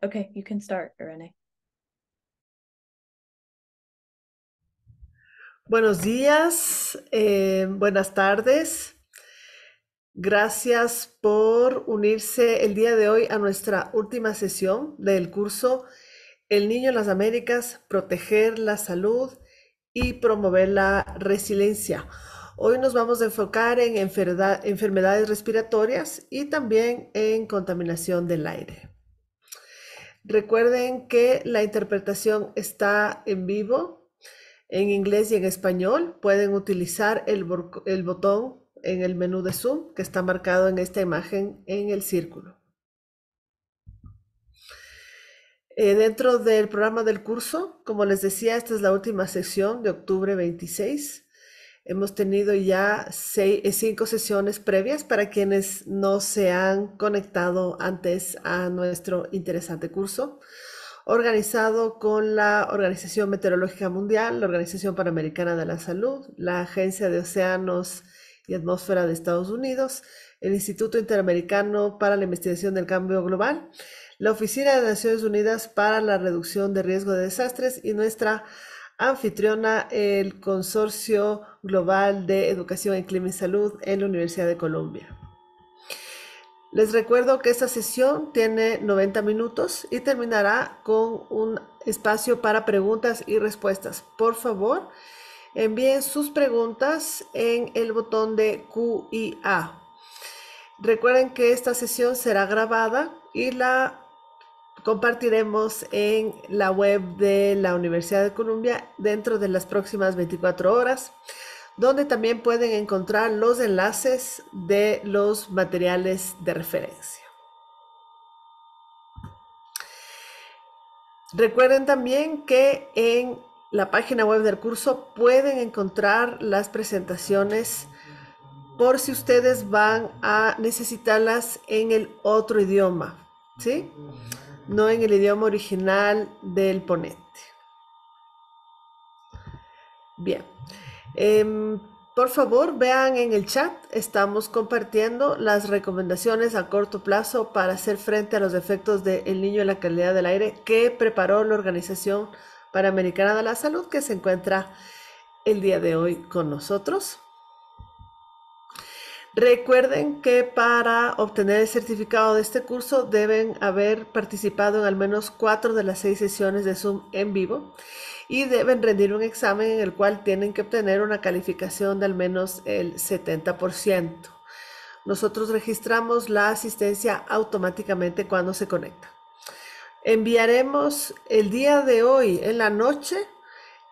Okay, you can start, Irene. Buenos días, eh, buenas tardes. Gracias por unirse el día de hoy a nuestra última sesión del curso El Niño en las Américas, proteger la salud y promover la resiliencia. Hoy nos vamos a enfocar en enfermedades respiratorias y también en contaminación del aire. Recuerden que la interpretación está en vivo en inglés y en español. Pueden utilizar el, botón en el menú de Zoom que está marcado en esta imagen en el círculo. Eh, dentro del programa del curso, como les decía, esta es la última sesión de octubre 26. Hemos tenido ya eh, cinco sesiones previas para quienes no se han conectado antes a nuestro interesante curso, organizado con la Organización Meteorológica Mundial, la Organización Panamericana de la Salud, la Agencia de Océanos y Atmósfera de Estados Unidos, el Instituto Interamericano para la Investigación del Cambio Global, la Oficina de Naciones Unidas para la Reducción de Riesgo de Desastres y nuestra anfitriona, el Consorcio Global de Educación en Clima y Salud en la Universidad de Columbia. Les recuerdo que esta sesión tiene 90 minutos y terminará con un espacio para preguntas y respuestas. Por favor, envíen sus preguntas en el botón de Q y A. Recuerden que esta sesión será grabada y la compartiremos en la web de la Universidad de Columbia dentro de las próximas 24 horas, donde también pueden encontrar los enlaces de los materiales de referencia. Recuerden también que en la página web del curso pueden encontrar las presentaciones por si ustedes van a necesitarlas en el otro idioma, ¿sí? No en el idioma original del ponente. Bien. Em, por favor, vean en el chat, estamos compartiendo las recomendaciones a corto plazo para hacer frente a los efectos del niño en la calidad del aire que preparó la Organización Panamericana de la Salud que se encuentra el día de hoy con nosotros. Recuerden que para obtener el certificado de este curso deben haber participado en al menos cuatro de las seis sesiones de Zoom en vivo y deben rendir un examen en el cual tienen que obtener una calificación de al menos el 70%. Nosotros registramos la asistencia automáticamente cuando se conecta. Enviaremos el día de hoy en la noche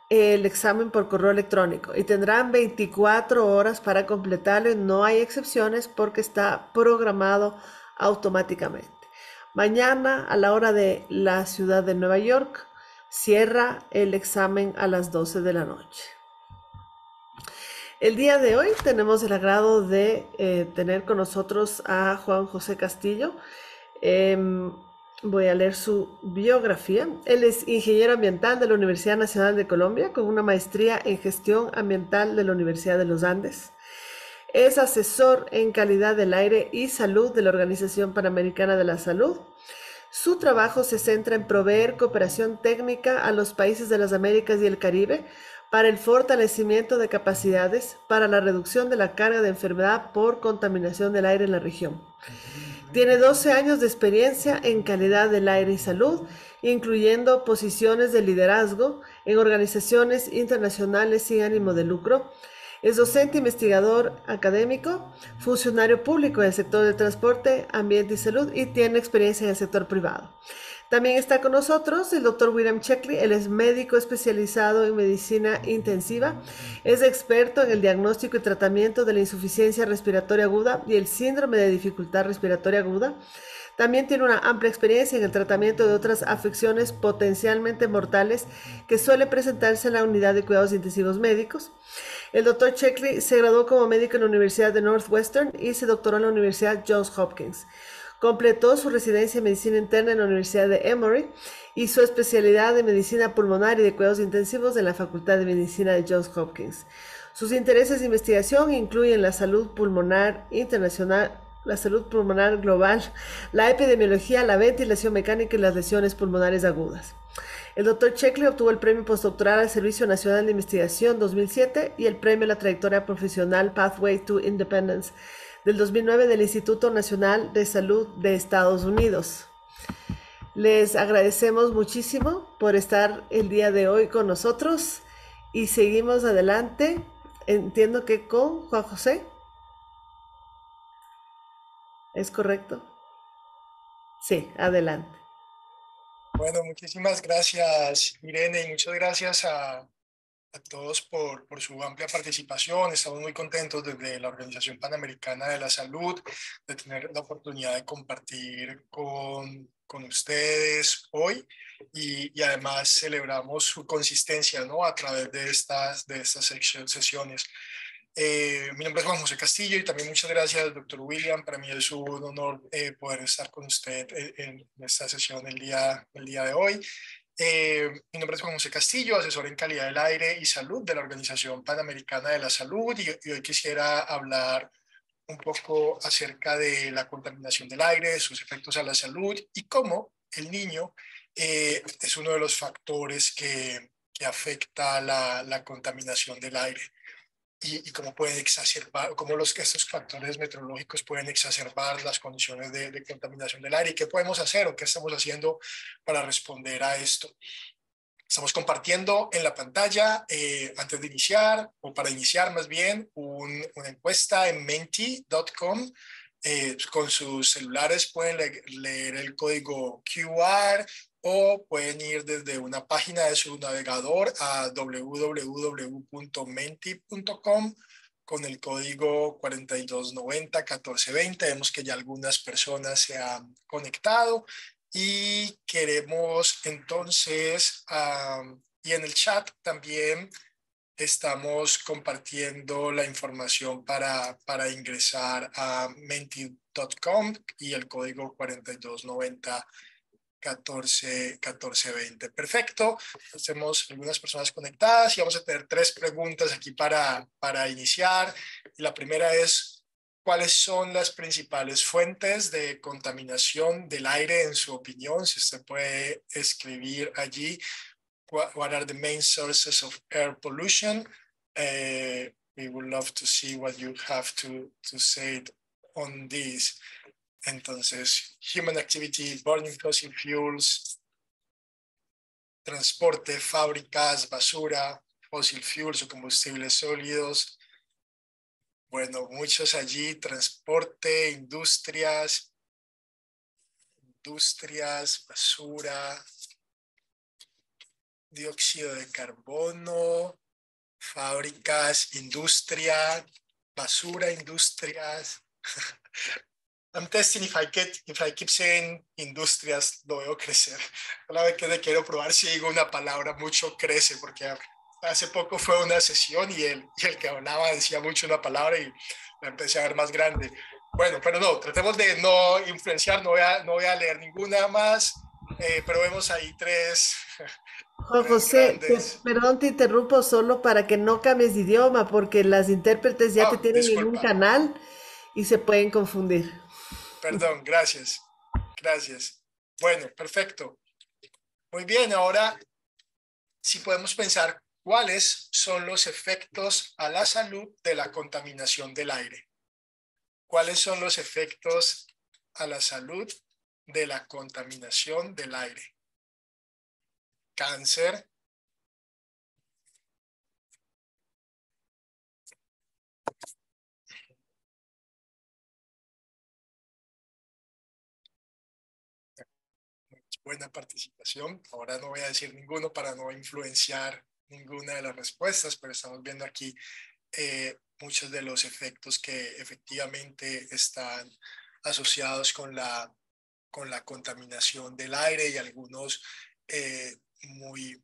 el examen por correo electrónico y tendrán 24 horas para completarlo. No hay excepciones porque está programado automáticamente. Mañana a la hora de la ciudad de Nueva York cierra el examen a las 12 de la noche. El día de hoy tenemos el agrado de eh, tener con nosotros a Juan José Castillo. Em, Voy a leer su biografía. Él es ingeniero ambiental de la Universidad Nacional de Colombia con una maestría en gestión ambiental de la Universidad de los Andes. Es asesor en calidad del aire y salud de la Organización Panamericana de la Salud. Su trabajo se centra en proveer cooperación técnica a los países de las Américas y el Caribe para el fortalecimiento de capacidades para la reducción de la carga de enfermedad por contaminación del aire en la región. Tiene 12 años de experiencia en calidad del aire y salud, incluyendo posiciones de liderazgo en organizaciones internacionales sin ánimo de lucro. Es docente investigador académico, funcionario público en el sector de transporte, ambiente y salud y tiene experiencia en el sector privado. También está con nosotros el doctor William Checkley, él es médico especializado en medicina intensiva, es experto en el diagnóstico y tratamiento de la insuficiencia respiratoria aguda y el síndrome de dificultad respiratoria aguda. También tiene una amplia experiencia en el tratamiento de otras afecciones potencialmente mortales que suele presentarse en la unidad de cuidados intensivos médicos. El doctor Checkley se graduó como médico en la Universidad de Northwestern y se doctoró en la Universidad Johns Hopkins. Completó su residencia en medicina interna en la Universidad de Emory y su especialidad de medicina pulmonar y de cuidados intensivos en la Facultad de Medicina de Johns Hopkins. Sus intereses de investigación incluyen la salud pulmonar internacional, la salud pulmonar global, la epidemiología, la ventilación mecánica y las lesiones pulmonares agudas. El doctor Checkley obtuvo el premio postdoctoral al Servicio Nacional de Investigación 2007 y el premio a la trayectoria profesional Pathway to Independence del 2009 del Instituto Nacional de Salud de Estados Unidos. Les agradecemos muchísimo por estar el día de hoy con nosotros y seguimos adelante. Entiendo que con Juan José. ¿Es correcto? Sí, adelante. Bueno, muchísimas gracias Irene y muchas gracias a, a todos por, por, su amplia participación. Estamos muy contentos desde la Organización Panamericana de la Salud de tener la oportunidad de compartir con, con ustedes hoy y, y, además celebramos su consistencia ¿no? a través de estas, de estas sesiones. Eh, mi nombre es Juan José Castillo y también muchas gracias, doctor William. Para mí es un honor eh, poder estar con usted eh, en, esta sesión el día, el día de hoy. Eh, mi nombre es Juan José Castillo, asesor en calidad del aire y salud de la Organización Panamericana de la Salud y, hoy quisiera hablar un poco acerca de la contaminación del aire, sus efectos a la salud y cómo el niño es uno de los factores que, afecta la contaminación del aire y, cómo pueden exacerbar, cómo los, estos factores meteorológicos pueden exacerbar las condiciones de, contaminación del aire y qué podemos hacer o qué estamos haciendo para responder a esto. Estamos compartiendo en la pantalla, eh, antes de iniciar, o para iniciar más bien, una encuesta en menti.com. Eh, con sus celulares pueden leer el código QR o pueden ir desde una página de su navegador a www.menti.com con el código 4290-1420. Vemos que ya algunas personas se han conectado y queremos entonces, y en el chat también estamos compartiendo la información para, para ingresar a menti.com y el código 4290 14, 14, 20. Perfecto. Hacemos algunas personas conectadas y vamos a tener tres preguntas aquí para, para iniciar. la primera es, ¿cuáles son las principales fuentes de contaminación del aire en su opinión? Si usted puede escribir allí, what, are the main sources of air pollution? Uh, we would love to see what you have to, to say on this. Entonces, human activity, burning fossil fuels, transporte, fábricas, basura, fossil fuels o combustibles sólidos. Bueno, muchos allí, transporte, industrias, industrias, basura, dióxido de carbono, fábricas, industria, basura, industrias. I'm testing if I, get, if I keep saying industrias, lo veo crecer. La vez que quiero probar si digo una palabra mucho crece, porque hace poco fue una sesión y el, y el que hablaba decía mucho una palabra y la empecé a ver más grande. Bueno, pero no, tratemos de no influenciar, no voy a, no voy a leer ninguna más, eh, pero vemos ahí tres. Juan José, perdón, te interrumpo solo para que no cambies de idioma, porque las intérpretes ya te tienen en un canal y se pueden confundir. Perdón, gracias. Gracias. Bueno, perfecto. Muy bien, ahora si podemos pensar cuáles son los efectos a la salud de la contaminación del aire. ¿Cuáles son los efectos a la salud de la contaminación del aire? Cáncer, buena participación. Ahora no voy a decir ninguno para no influenciar ninguna de las respuestas, pero estamos viendo aquí eh, muchos de los efectos que efectivamente están asociados con la, con la contaminación del aire y algunos eh, muy,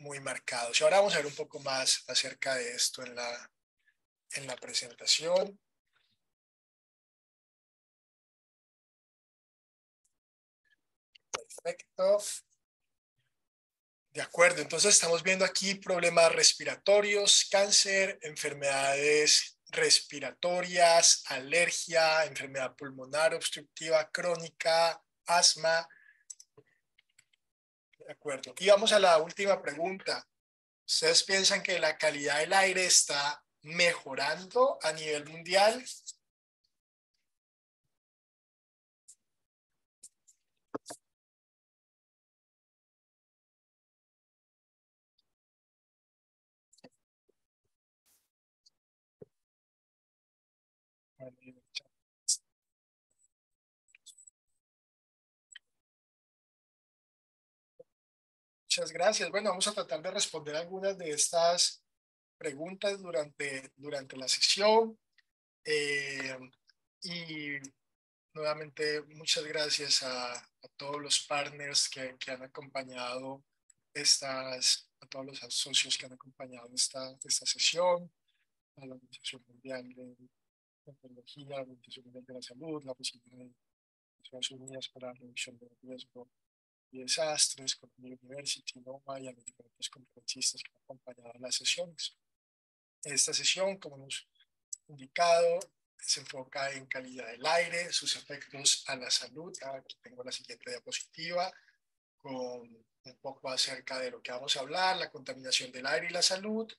muy marcados. Y ahora vamos a ver un poco más acerca de esto en la, en la presentación. Perfecto. De acuerdo, entonces estamos viendo aquí problemas respiratorios, cáncer, enfermedades respiratorias, alergia, enfermedad pulmonar obstructiva crónica, asma. De acuerdo. Y vamos a la última pregunta. ¿Ustedes piensan que la calidad del aire está mejorando a nivel mundial? Muchas gracias. Bueno, vamos a tratar de responder algunas de estas preguntas durante, durante la sesión. Eh, y nuevamente, muchas gracias a, a todos los partners que, que, han acompañado estas, a todos los socios que han acompañado esta, esta sesión, a la Organización Mundial de Tecnología, la Organización Mundial de la Salud, la Oficina de Naciones Unidas para la Reducción del Riesgo y desastres, con el University, NOMA y a los diferentes conferencistas que han acompañado las sesiones. Esta sesión, como hemos indicado, se enfoca en calidad del aire, sus efectos a la salud. Aquí tengo la siguiente diapositiva con un poco acerca de lo que vamos a hablar, la contaminación del aire y la salud,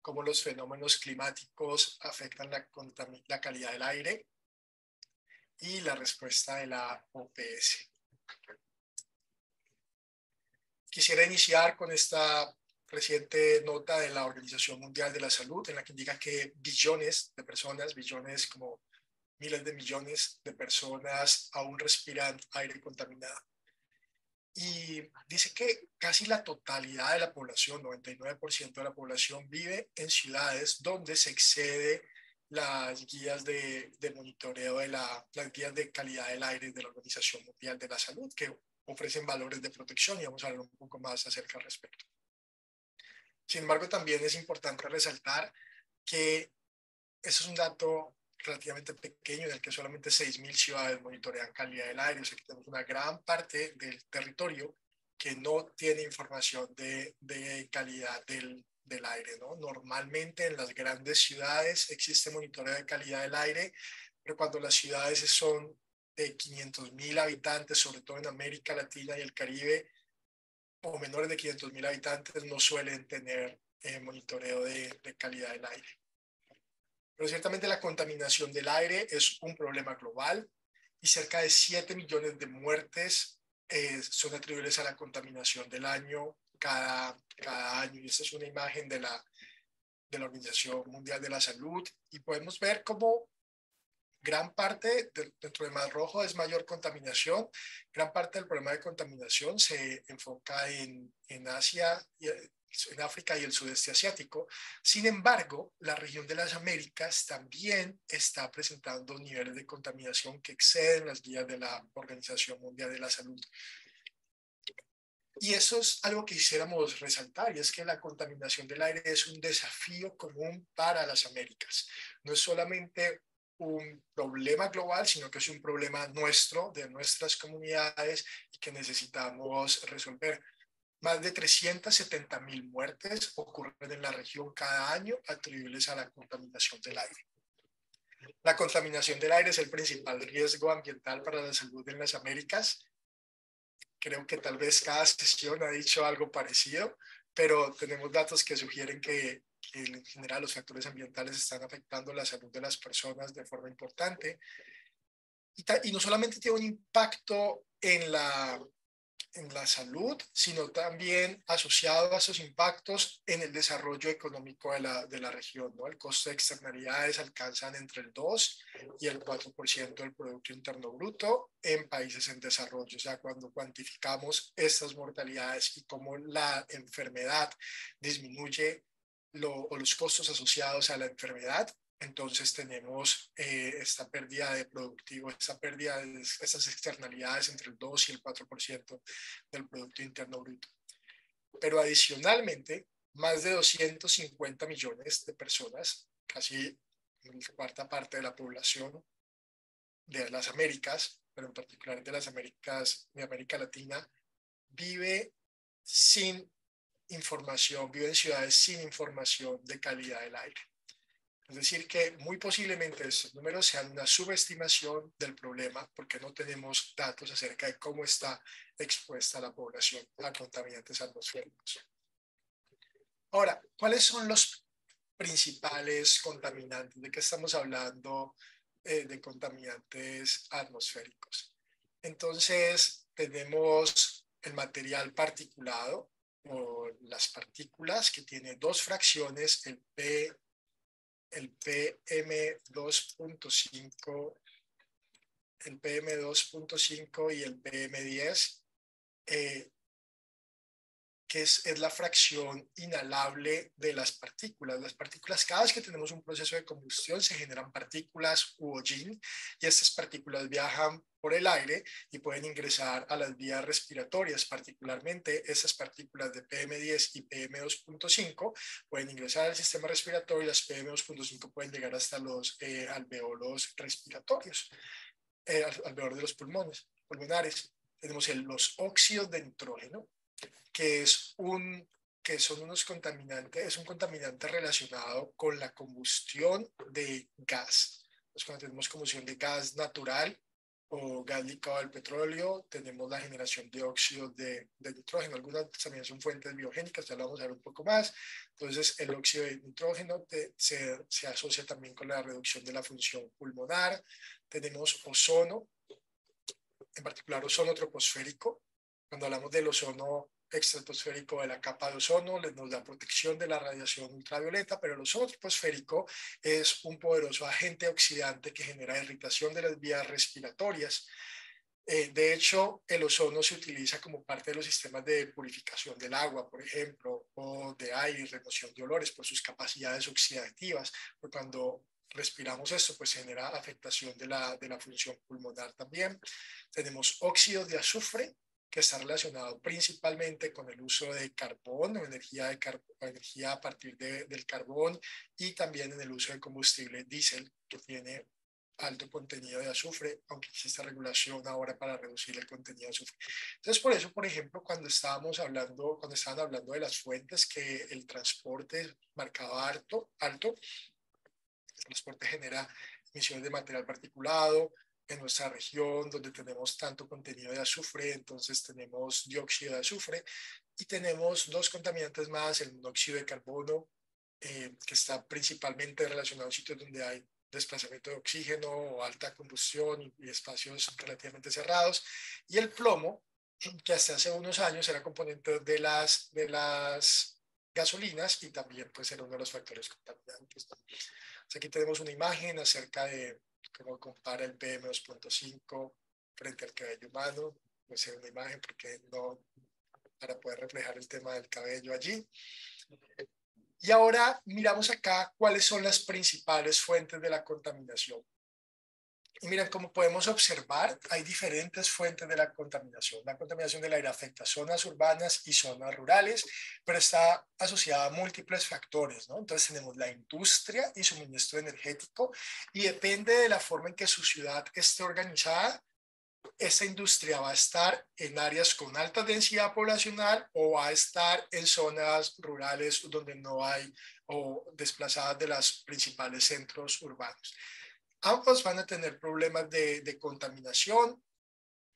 cómo los fenómenos climáticos afectan la, la calidad del aire y la respuesta de la OPS. Quisiera iniciar con esta reciente nota de la Organización Mundial de la Salud en la que indica que billones de personas, billones como miles de millones de personas aún respiran aire contaminado. Y dice que casi la totalidad de la población, 99% de la población, vive en ciudades donde se excede las guías de, monitoreo de la, las guías de calidad del aire de la Organización Mundial de la Salud, que ofrecen valores de protección y vamos a hablar un poco más acerca al respecto. Sin embargo, también es importante resaltar que eso es un dato relativamente pequeño en el que solamente 6.000 ciudades monitorean calidad del aire, o sea que tenemos una gran parte del territorio que no tiene información de, de calidad del, del aire. ¿no? Normalmente en las grandes ciudades existe monitoreo de calidad del aire, pero cuando las ciudades son de 500 mil habitantes, sobre todo en América Latina y el Caribe, o menores de 500 mil habitantes, no suelen tener eh, monitoreo de, de, calidad del aire. Pero ciertamente la contaminación del aire es un problema global y cerca de 7 millones de muertes eh, son atribuibles a la contaminación del año cada, cada año. Y esta es una imagen de la, de la Organización Mundial de la Salud y podemos ver cómo gran parte de, dentro del Mar Rojo es mayor contaminación. Gran parte del problema de contaminación se enfoca en, en Asia, y, en África y el sudeste asiático. Sin embargo, la región de las Américas también está presentando niveles de contaminación que exceden las guías de la Organización Mundial de la Salud. Y eso es algo que quisiéramos resaltar, y es que la contaminación del aire es un desafío común para las Américas. No es solamente un problema global, sino que es un problema nuestro, de nuestras comunidades y que necesitamos resolver. Más de 370 mil muertes ocurren en la región cada año atribuibles a la contaminación del aire. La contaminación del aire es el principal riesgo ambiental para la salud en las Américas. Creo que tal vez cada sesión ha dicho algo parecido, pero tenemos datos que sugieren que que en general los factores ambientales están afectando la salud de las personas de forma importante. Y, y no solamente tiene un impacto en la, en la salud, sino también asociado a esos impactos en el desarrollo económico de la, de la región. ¿no? El costo de externalidades alcanzan entre el 2 y el 4% del Producto Interno Bruto en países en desarrollo. O sea, cuando cuantificamos estas mortalidades y cómo la enfermedad disminuye lo, o los costos asociados a la enfermedad, entonces tenemos eh, esta pérdida de productivo, esta pérdida de esas externalidades entre el 2 y el 4% del Producto Interno Bruto. Pero adicionalmente, más de 250 millones de personas, casi la cuarta parte de la población de las Américas, pero en particular de las Américas, de América Latina, vive sin información, vive en ciudades sin información de calidad del aire. Es decir, que muy posiblemente estos números sean una subestimación del problema porque no tenemos datos acerca de cómo está expuesta la población a contaminantes atmosféricos. Ahora, ¿cuáles son los principales contaminantes? ¿De qué estamos hablando eh, de contaminantes atmosféricos? Entonces, tenemos el material particulado o las partículas que tiene dos fracciones, el P el PM2.5 el PM2.5 y el PM10 eh, que es, es, la fracción inhalable de las partículas. Las partículas, cada vez que tenemos un proceso de combustión, se generan partículas u hollín, y estas partículas viajan por el aire y pueden ingresar a las vías respiratorias, particularmente esas partículas de PM10 y PM2.5 pueden ingresar al sistema respiratorio y las PM2.5 pueden llegar hasta los eh, alveolos respiratorios, eh, alveolos de los pulmones, pulmonares. Tenemos el, los óxidos de nitrógeno, que es un que son unos contaminantes, es un contaminante relacionado con la combustión de gas. Entonces, cuando tenemos combustión de gas natural o gas licuado del petróleo, tenemos la generación de óxido de, de, nitrógeno. Algunas también son fuentes biogénicas, ya lo vamos a ver un poco más. Entonces, el óxido de nitrógeno se, se asocia también con la reducción de la función pulmonar. Tenemos ozono, en particular ozono troposférico. Cuando hablamos del ozono extratosférico de la capa de ozono, nos da protección de la radiación ultravioleta, pero el ozono troposférico es un poderoso agente oxidante que genera irritación de las vías respiratorias. Eh, de hecho, el ozono se utiliza como parte de los sistemas de purificación del agua, por ejemplo, o de aire remoción de olores por sus capacidades oxidativas. Porque cuando respiramos esto, pues genera afectación de la, de la función pulmonar también. Tenemos óxidos de azufre, que está relacionado principalmente con el uso de carbón o energía, de energía a partir de, del carbón y también en el uso de combustible diésel que tiene alto contenido de azufre, aunque existe regulación ahora para reducir el contenido de azufre. Entonces, por eso, por ejemplo, cuando estábamos hablando, cuando estaban hablando de las fuentes, que el transporte marcaba alto, alto, el transporte genera emisiones de material particulado, en nuestra región donde tenemos tanto contenido de azufre, entonces tenemos dióxido de azufre y tenemos dos contaminantes más, el monóxido de carbono, eh, que está principalmente relacionado a sitios donde hay desplazamiento de oxígeno o alta combustión y, y espacios relativamente cerrados, y el plomo, que hasta hace unos años era componente de las, de las gasolinas y también pues era uno de los factores contaminantes. aquí tenemos una imagen acerca de cómo compara el PM2.5 frente al cabello humano, pues en una imagen porque no, para poder reflejar el tema del cabello allí. Y ahora miramos acá cuáles son las principales fuentes de la contaminación. Y miren, como podemos observar, hay diferentes fuentes de la contaminación. La contaminación del aire afecta zonas urbanas y zonas rurales, pero está asociada a múltiples factores, ¿no? Entonces tenemos la industria y suministro energético, y depende de la forma en que su ciudad esté organizada, esta industria va a estar en áreas con alta densidad poblacional o va a estar en zonas rurales donde no hay o desplazadas de los principales centros urbanos. Ambos van a tener problemas de, de, contaminación.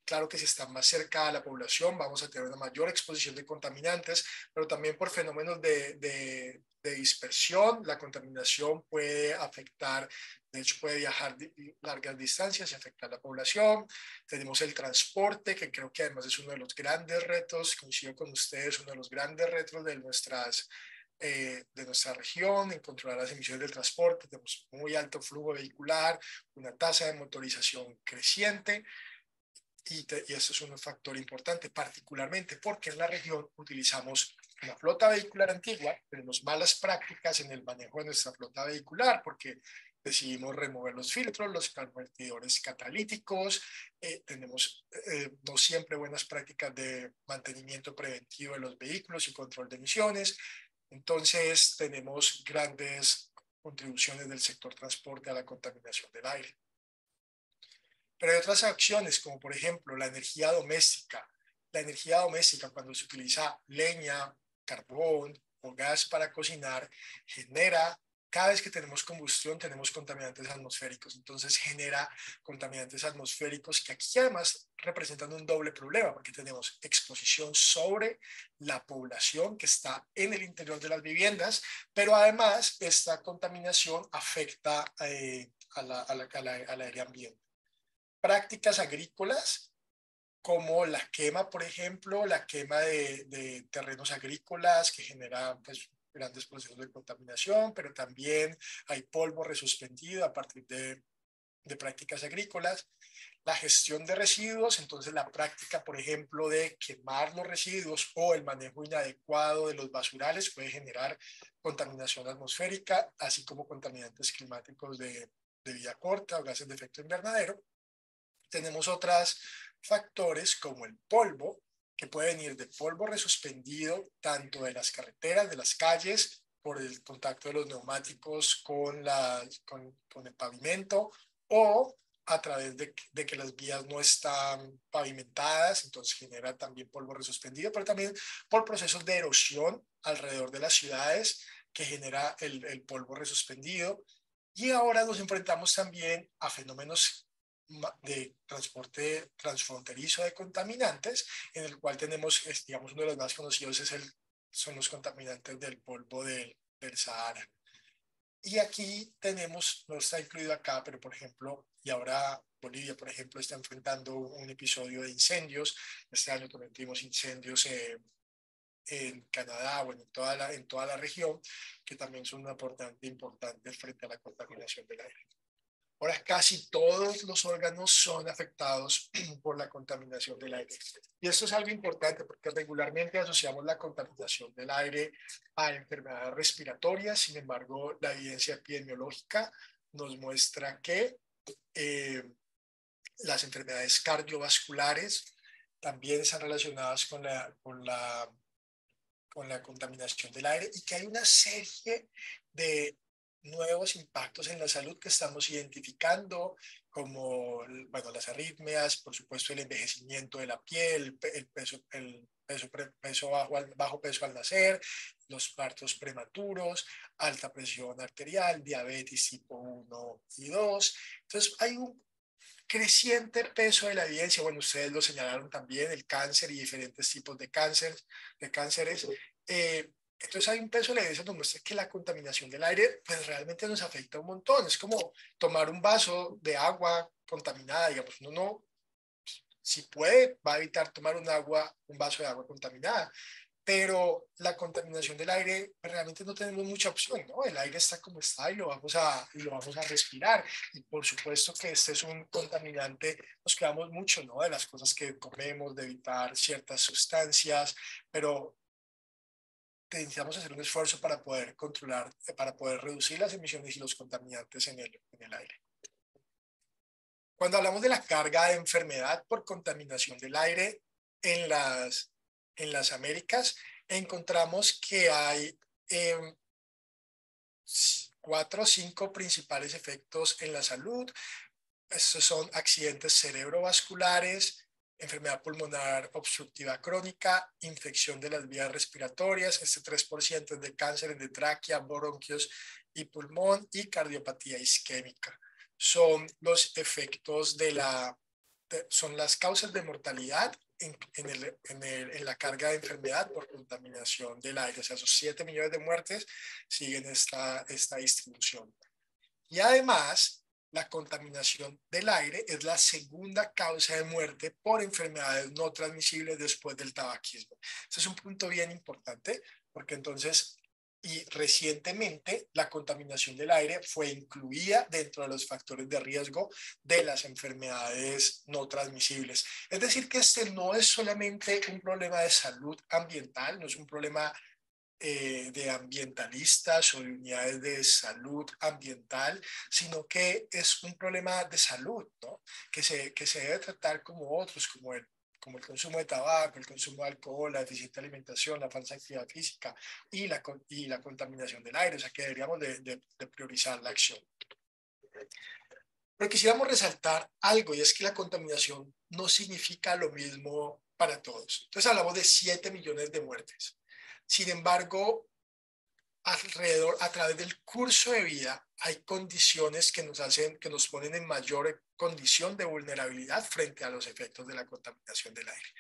Claro que si están más cerca a la población vamos a tener una mayor exposición de contaminantes, pero también por fenómenos de, de, de dispersión, la contaminación puede afectar, de hecho puede viajar largas distancias y afectar a la población. Tenemos el transporte, que creo que además es uno de los grandes retos, coincido con ustedes, uno de los grandes retos de nuestras eh, de nuestra región, en controlar las emisiones del transporte, tenemos muy alto flujo vehicular, una tasa de motorización creciente, y, y eso es un factor importante, particularmente porque en la región utilizamos una flota vehicular antigua, tenemos malas prácticas en el manejo de nuestra flota vehicular, porque decidimos remover los filtros, los convertidores catalíticos, eh, tenemos eh, no siempre buenas prácticas de mantenimiento preventivo de los vehículos y control de emisiones, entonces, tenemos grandes contribuciones del sector transporte a la contaminación del aire. Pero hay otras acciones, como por ejemplo la energía doméstica. La energía doméstica, cuando se utiliza leña, carbón o gas para cocinar, genera cada vez que tenemos combustión tenemos contaminantes atmosféricos, entonces genera contaminantes atmosféricos que aquí además representan un doble problema porque tenemos exposición sobre la población que está en el interior de las viviendas, pero además esta contaminación afecta eh, a la, al aire ambiente. Prácticas agrícolas como la quema, por ejemplo, la quema de, de terrenos agrícolas que genera pues, grandes procesos de contaminación, pero también hay polvo resuspendido a partir de, de prácticas agrícolas. La gestión de residuos, entonces la práctica, por ejemplo, de quemar los residuos o el manejo inadecuado de los basurales puede generar contaminación atmosférica, así como contaminantes climáticos de, de vida corta o gases de efecto invernadero. Tenemos otros factores como el polvo, que puede venir de polvo resuspendido tanto de las carreteras, de las calles, por el contacto de los neumáticos con, el pavimento o a través de, que las vías no están pavimentadas, entonces genera también polvo resuspendido, pero también por procesos de erosión alrededor de las ciudades que genera el polvo resuspendido. Y ahora nos enfrentamos también a fenómenos de transporte transfronterizo de contaminantes, en el cual tenemos, digamos, uno de los más conocidos es el, son los contaminantes del polvo del, del Sahara. Y aquí tenemos, no está incluido acá, pero por ejemplo, y ahora Bolivia, por ejemplo, está enfrentando un episodio de incendios. Este año también tuvimos incendios en Canadá, bueno, en toda, la, en toda la región, que también son un aportante importante frente a la contaminación del aire. Ahora casi todos los órganos son afectados por la contaminación del aire. Y esto es algo importante porque regularmente asociamos la contaminación del aire a enfermedades respiratorias. Sin embargo, la evidencia epidemiológica nos muestra que eh, las enfermedades cardiovasculares también están relacionadas con la, con la, con la contaminación del aire y que hay una serie de nuevos impactos en la salud que estamos identificando, como bueno, las arritmias, por supuesto el envejecimiento de la piel, el peso, el peso, peso bajo, bajo peso al nacer, los partos prematuros, alta presión arterial, diabetes tipo 1 y 2. Entonces hay un creciente peso de la evidencia, bueno, ustedes lo señalaron también, el cáncer y diferentes tipos de cáncer, de cánceres, eh, entonces hay un peso de la evidencia donde muestra que la contaminación del aire pues realmente nos afecta un montón. Es como tomar un vaso de agua contaminada, digamos, uno no, si puede, va a evitar tomar un agua, un vaso de agua contaminada, pero la contaminación del aire pues, realmente no tenemos mucha opción, ¿no? El aire está como está y lo vamos a, y lo vamos a respirar. Y por supuesto que este es un contaminante, nos quedamos mucho, ¿no? De las cosas que comemos, de evitar ciertas sustancias, pero necesitamos hacer un esfuerzo para poder controlar, para poder reducir las emisiones y los contaminantes en el, en el aire. Cuando hablamos de la carga de enfermedad por contaminación del aire en las, en las Américas, encontramos que hay eh, cuatro o cinco principales efectos en la salud. Estos son accidentes cerebrovasculares, enfermedad pulmonar obstructiva crónica, infección de las vías respiratorias, este 3% es de cáncer de tráquea, bronquios y pulmón y cardiopatía isquémica. Son los efectos de la, son las causas de mortalidad en, en, el, en, el, en, la carga de enfermedad por contaminación del aire. O sea, esos 7 millones de muertes siguen esta, esta distribución. Y además, la contaminación del aire es la segunda causa de muerte por enfermedades no transmisibles después del tabaquismo. Ese es un punto bien importante porque entonces y recientemente la contaminación del aire fue incluida dentro de los factores de riesgo de las enfermedades no transmisibles. Es decir, que este no es solamente un problema de salud ambiental, no es un problema eh, de ambientalistas o de unidades de salud ambiental, sino que es un problema de salud, ¿no? que, se, que se debe tratar como otros, como el, como el consumo de tabaco, el consumo de alcohol, la deficiente alimentación, la falsa actividad física y la, y la contaminación del aire, o sea que deberíamos de, de, de priorizar la acción. Pero quisiéramos resaltar algo y es que la contaminación no significa lo mismo para todos. Entonces hablamos de 7 millones de muertes. Sin embargo, alrededor, a través del curso de vida, hay condiciones que nos hacen, que nos ponen en mayor condición de vulnerabilidad frente a los efectos de la contaminación del aire.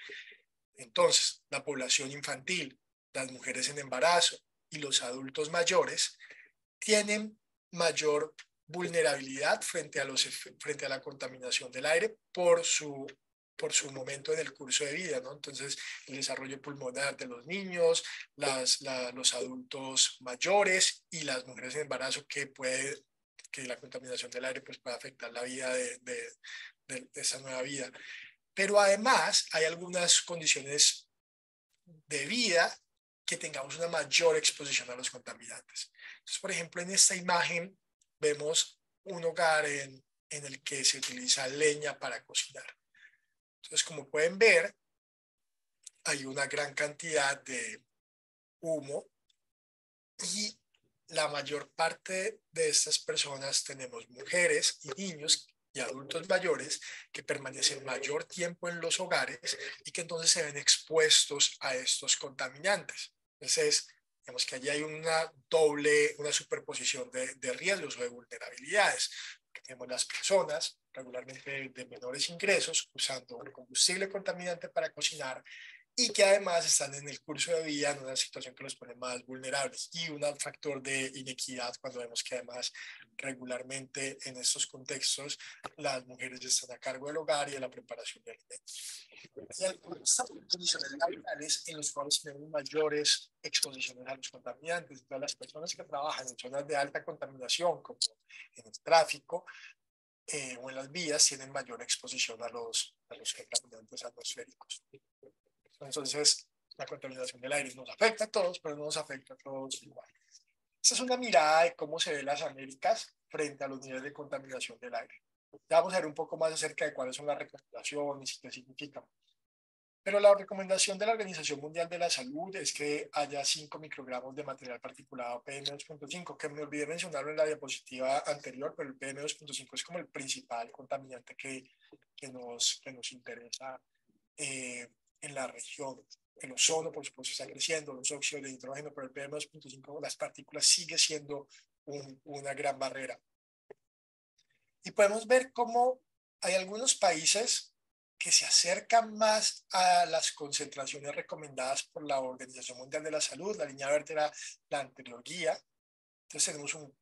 Entonces, la población infantil, las mujeres en embarazo y los adultos mayores tienen mayor vulnerabilidad frente a, los, frente a la contaminación del aire por su por su momento en el curso de vida, ¿no? Entonces, el desarrollo pulmonar de los niños, las, los adultos mayores y las mujeres en embarazo que puede, que la contaminación del aire pues puede afectar la vida de, de, de, esa nueva vida. Pero además hay algunas condiciones de vida que tengamos una mayor exposición a los contaminantes. Entonces, por ejemplo, en esta imagen vemos un hogar en, en el que se utiliza leña para cocinar. Entonces, como pueden ver, hay una gran cantidad de humo y la mayor parte de estas personas tenemos mujeres y niños y adultos mayores que permanecen mayor tiempo en los hogares y que entonces se ven expuestos a estos contaminantes. Entonces, vemos que allí hay una doble, una superposición de, de riesgos o de vulnerabilidades. Tenemos las personas regularmente de menores ingresos usando combustible contaminante para cocinar y que además están en el curso de vida en una situación que los pone más vulnerables y un factor de inequidad cuando vemos que además regularmente en estos contextos las mujeres están a cargo del hogar y de la preparación de alimentos. Y condiciones laborales en los cuales tenemos mayores exposiciones a los contaminantes. Entonces, las personas que trabajan en zonas de alta contaminación, como en el tráfico, eh, o en las vías tienen mayor exposición a los, a los contaminantes atmosféricos. Entonces, la contaminación del aire nos afecta a todos, pero no nos afecta a todos igual. Esta es una mirada de cómo se ven las Américas frente a los niveles de contaminación del aire. Ya vamos a ver un poco más acerca de cuáles son las recomendaciones y qué significan. Pero la recomendación de la Organización Mundial de la Salud es que haya 5 microgramos de material particulado PM2.5, que me olvidé mencionarlo en la diapositiva anterior, pero el PM2.5 es como el principal contaminante que, que, nos, que nos interesa eh, en la región. El ozono, por supuesto, está creciendo, los óxidos de nitrógeno, pero el PM2.5, las partículas, sigue siendo una gran barrera. Y podemos ver cómo hay algunos países que se acercan más a las concentraciones recomendadas por la Organización Mundial de la Salud. La línea verde era la anterior guía. Entonces tenemos un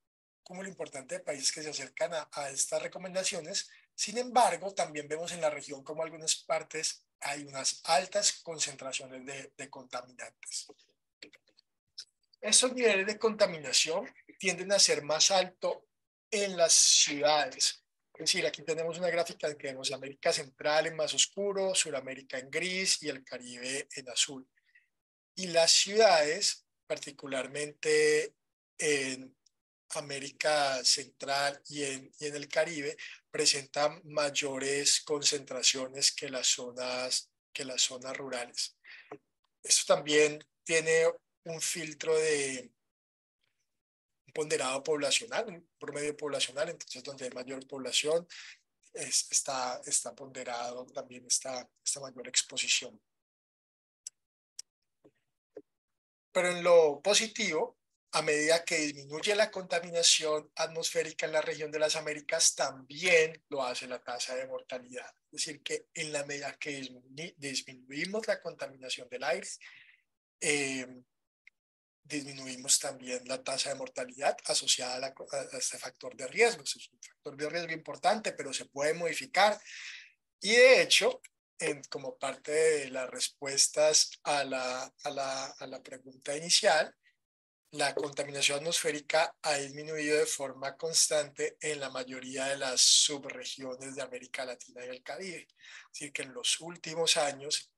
cúmulo importante de países que se acercan a, a estas recomendaciones. Sin embargo, también vemos en la región como algunas partes hay unas altas concentraciones de, de contaminantes. Estos niveles de contaminación tienden a ser más altos en las ciudades, es decir, aquí tenemos una gráfica que vemos América Central en más oscuro, Sudamérica en gris y el Caribe en azul. Y las ciudades, particularmente en América Central y en, en el Caribe, presentan mayores concentraciones que las zonas, rurales. Esto también tiene un filtro de, ponderado poblacional, promedio poblacional, entonces donde hay mayor población está, está ponderado también esta, esta mayor exposición. Pero en lo positivo, a medida que disminuye la contaminación atmosférica en la región de las Américas, también lo hace la tasa de mortalidad. Es decir, que en la medida que disminuimos la contaminación del aire, eh, disminuimos también la tasa de mortalidad asociada a, este factor de riesgo. Es un factor de riesgo importante, pero se puede modificar. Y de hecho, en, como parte de las respuestas a la, a la, a la pregunta inicial, la contaminación atmosférica ha disminuido de forma constante en la mayoría de las subregiones de América Latina y el Caribe. Es decir, que en los últimos años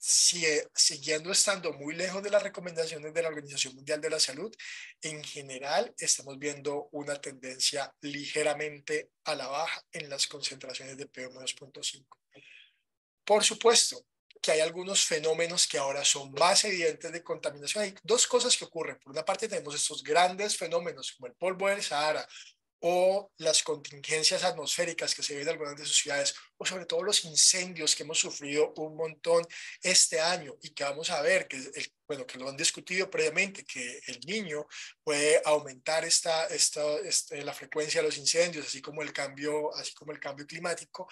siguiendo estando muy lejos de las recomendaciones de la Organización Mundial de la Salud, en general estamos viendo una tendencia ligeramente a la baja en las concentraciones de PM2.5. Por supuesto que hay algunos fenómenos que ahora son más evidentes de contaminación. Hay dos cosas que ocurren. Por una parte tenemos estos grandes fenómenos como el polvo del Sahara o las contingencias atmosféricas que se ven en algunas de sus ciudades, o sobre todo los incendios que hemos sufrido un montón este año y que vamos a ver, que, bueno, que lo han discutido previamente, que el niño puede aumentar esta, esta, este, la frecuencia de los incendios, así como el cambio, así como el cambio climático,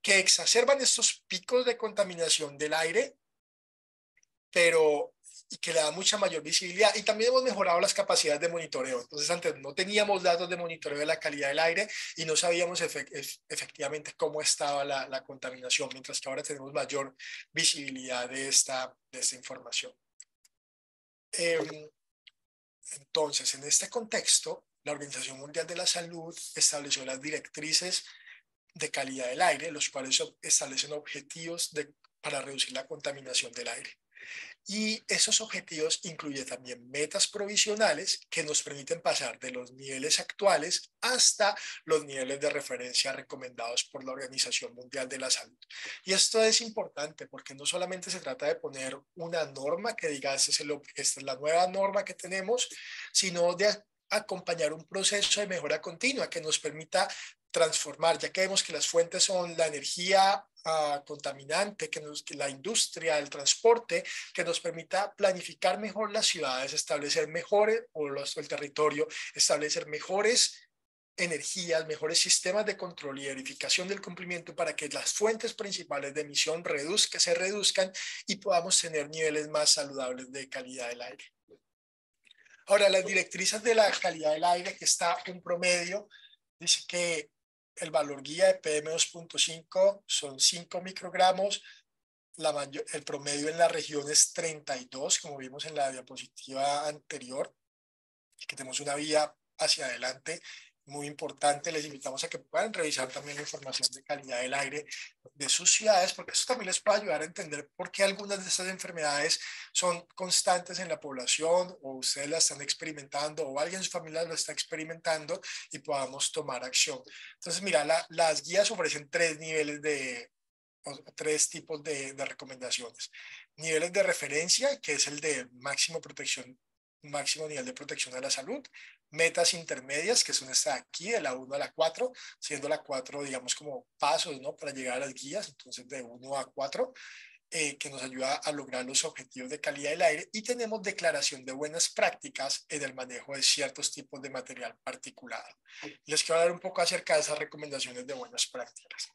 que exacerban estos picos de contaminación del aire, pero y que le da mucha mayor visibilidad. Y también hemos mejorado las capacidades de monitoreo. Entonces, antes no teníamos datos de monitoreo de la calidad del aire y no sabíamos efectivamente cómo estaba la, la, contaminación, mientras que ahora tenemos mayor visibilidad de esta, de esta información. Em, entonces, en este contexto, la Organización Mundial de la Salud estableció las directrices de calidad del aire, los cuales establecen objetivos de, para reducir la contaminación del aire. Y esos objetivos incluyen también metas provisionales que nos permiten pasar de los niveles actuales hasta los niveles de referencia recomendados por la Organización Mundial de la Salud. Y esto es importante porque no solamente se trata de poner una norma que diga, esta es, esta es la nueva norma que tenemos, sino de acompañar un proceso de mejora continua que nos permita transformar, ya que vemos que las fuentes son la energía uh, contaminante, que, nos, que la industria, el transporte, que nos permita planificar mejor las ciudades, establecer mejores, o los, el territorio, establecer mejores energías, mejores sistemas de control y verificación del cumplimiento para que las fuentes principales de emisión reduzca, se reduzcan y podamos tener niveles más saludables de calidad del aire. Ahora, las directrices de la calidad del aire, que está un promedio, dice que el valor guía de PM2.5 son 5 microgramos, la mayor, el promedio en la región es 32, como vimos en la diapositiva anterior, que tenemos una vía hacia adelante muy importante. Les invitamos a que puedan revisar también la información de calidad del aire de sus ciudades, porque eso también les puede ayudar a entender por qué algunas de estas enfermedades son constantes en la población o ustedes las están experimentando o alguien en su familia lo está experimentando y podamos tomar acción. Entonces, mira, las guías ofrecen tres niveles de, tres tipos de, de, recomendaciones. Niveles de referencia, que es el de máximo protección, máximo nivel de protección de la salud metas intermedias, que son estas aquí, de la 1 a la 4, siendo la 4, digamos, como pasos, ¿no? Para llegar a las guías, entonces de 1 a 4, eh, que nos ayuda a lograr los objetivos de calidad del aire y tenemos declaración de buenas prácticas en el manejo de ciertos tipos de material particulado. Les quiero hablar un poco acerca de esas recomendaciones de buenas prácticas.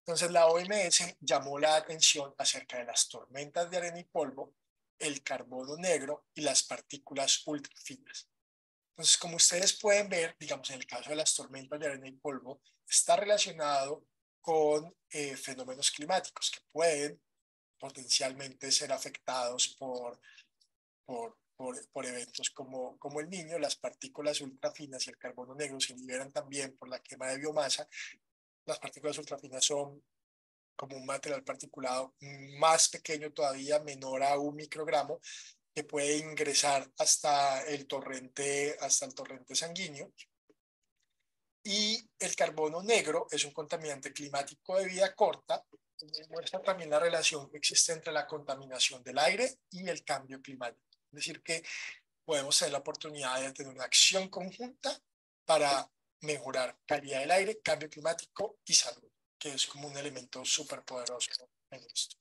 Entonces, la OMS llamó la atención acerca de las tormentas de arena y polvo, el carbono negro y las partículas ultrafinas. Entonces, como ustedes pueden ver, digamos, en el caso de las tormentas de arena y polvo, está relacionado con eh, fenómenos climáticos que pueden potencialmente ser afectados por, por, por, por, eventos como, como el niño. Las partículas ultrafinas y el carbono negro se liberan también por la quema de biomasa. Las partículas ultrafinas son como un material particulado más pequeño todavía, menor a un microgramo, que puede ingresar hasta el torrente, hasta el torrente sanguíneo. Y el carbono negro es un contaminante climático de vida corta. Muestra también la relación que existe entre la contaminación del aire y el cambio climático. Es decir, que podemos tener la oportunidad de tener una acción conjunta para mejorar calidad del aire, cambio climático y salud, que es como un elemento súper poderoso en esto.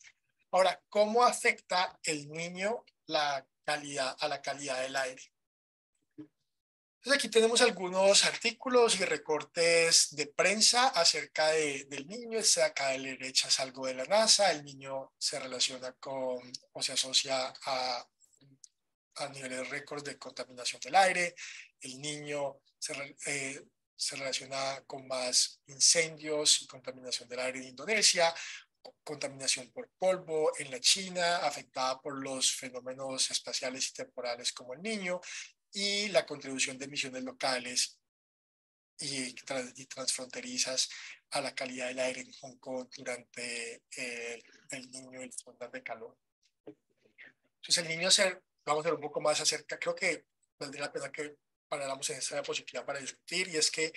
Ahora, ¿cómo afecta el niño la calidad, a la calidad del aire. Entonces aquí tenemos algunos artículos y recortes de prensa acerca de, del niño. Este acá de la derecha es algo de la NASA. El niño se relaciona con o se asocia a, a niveles récords de contaminación del aire. El niño se, eh, se relaciona con más incendios y contaminación del aire en Indonesia contaminación por polvo en la China, afectada por los fenómenos espaciales y temporales como el niño, y la contribución de emisiones locales y, transfronterizas a la calidad del aire en Hong Kong durante el, el niño y las ondas de calor. Entonces, el niño, se, vamos a ver un poco más acerca, creo que valdría la pena que paráramos en esta diapositiva para discutir, y es que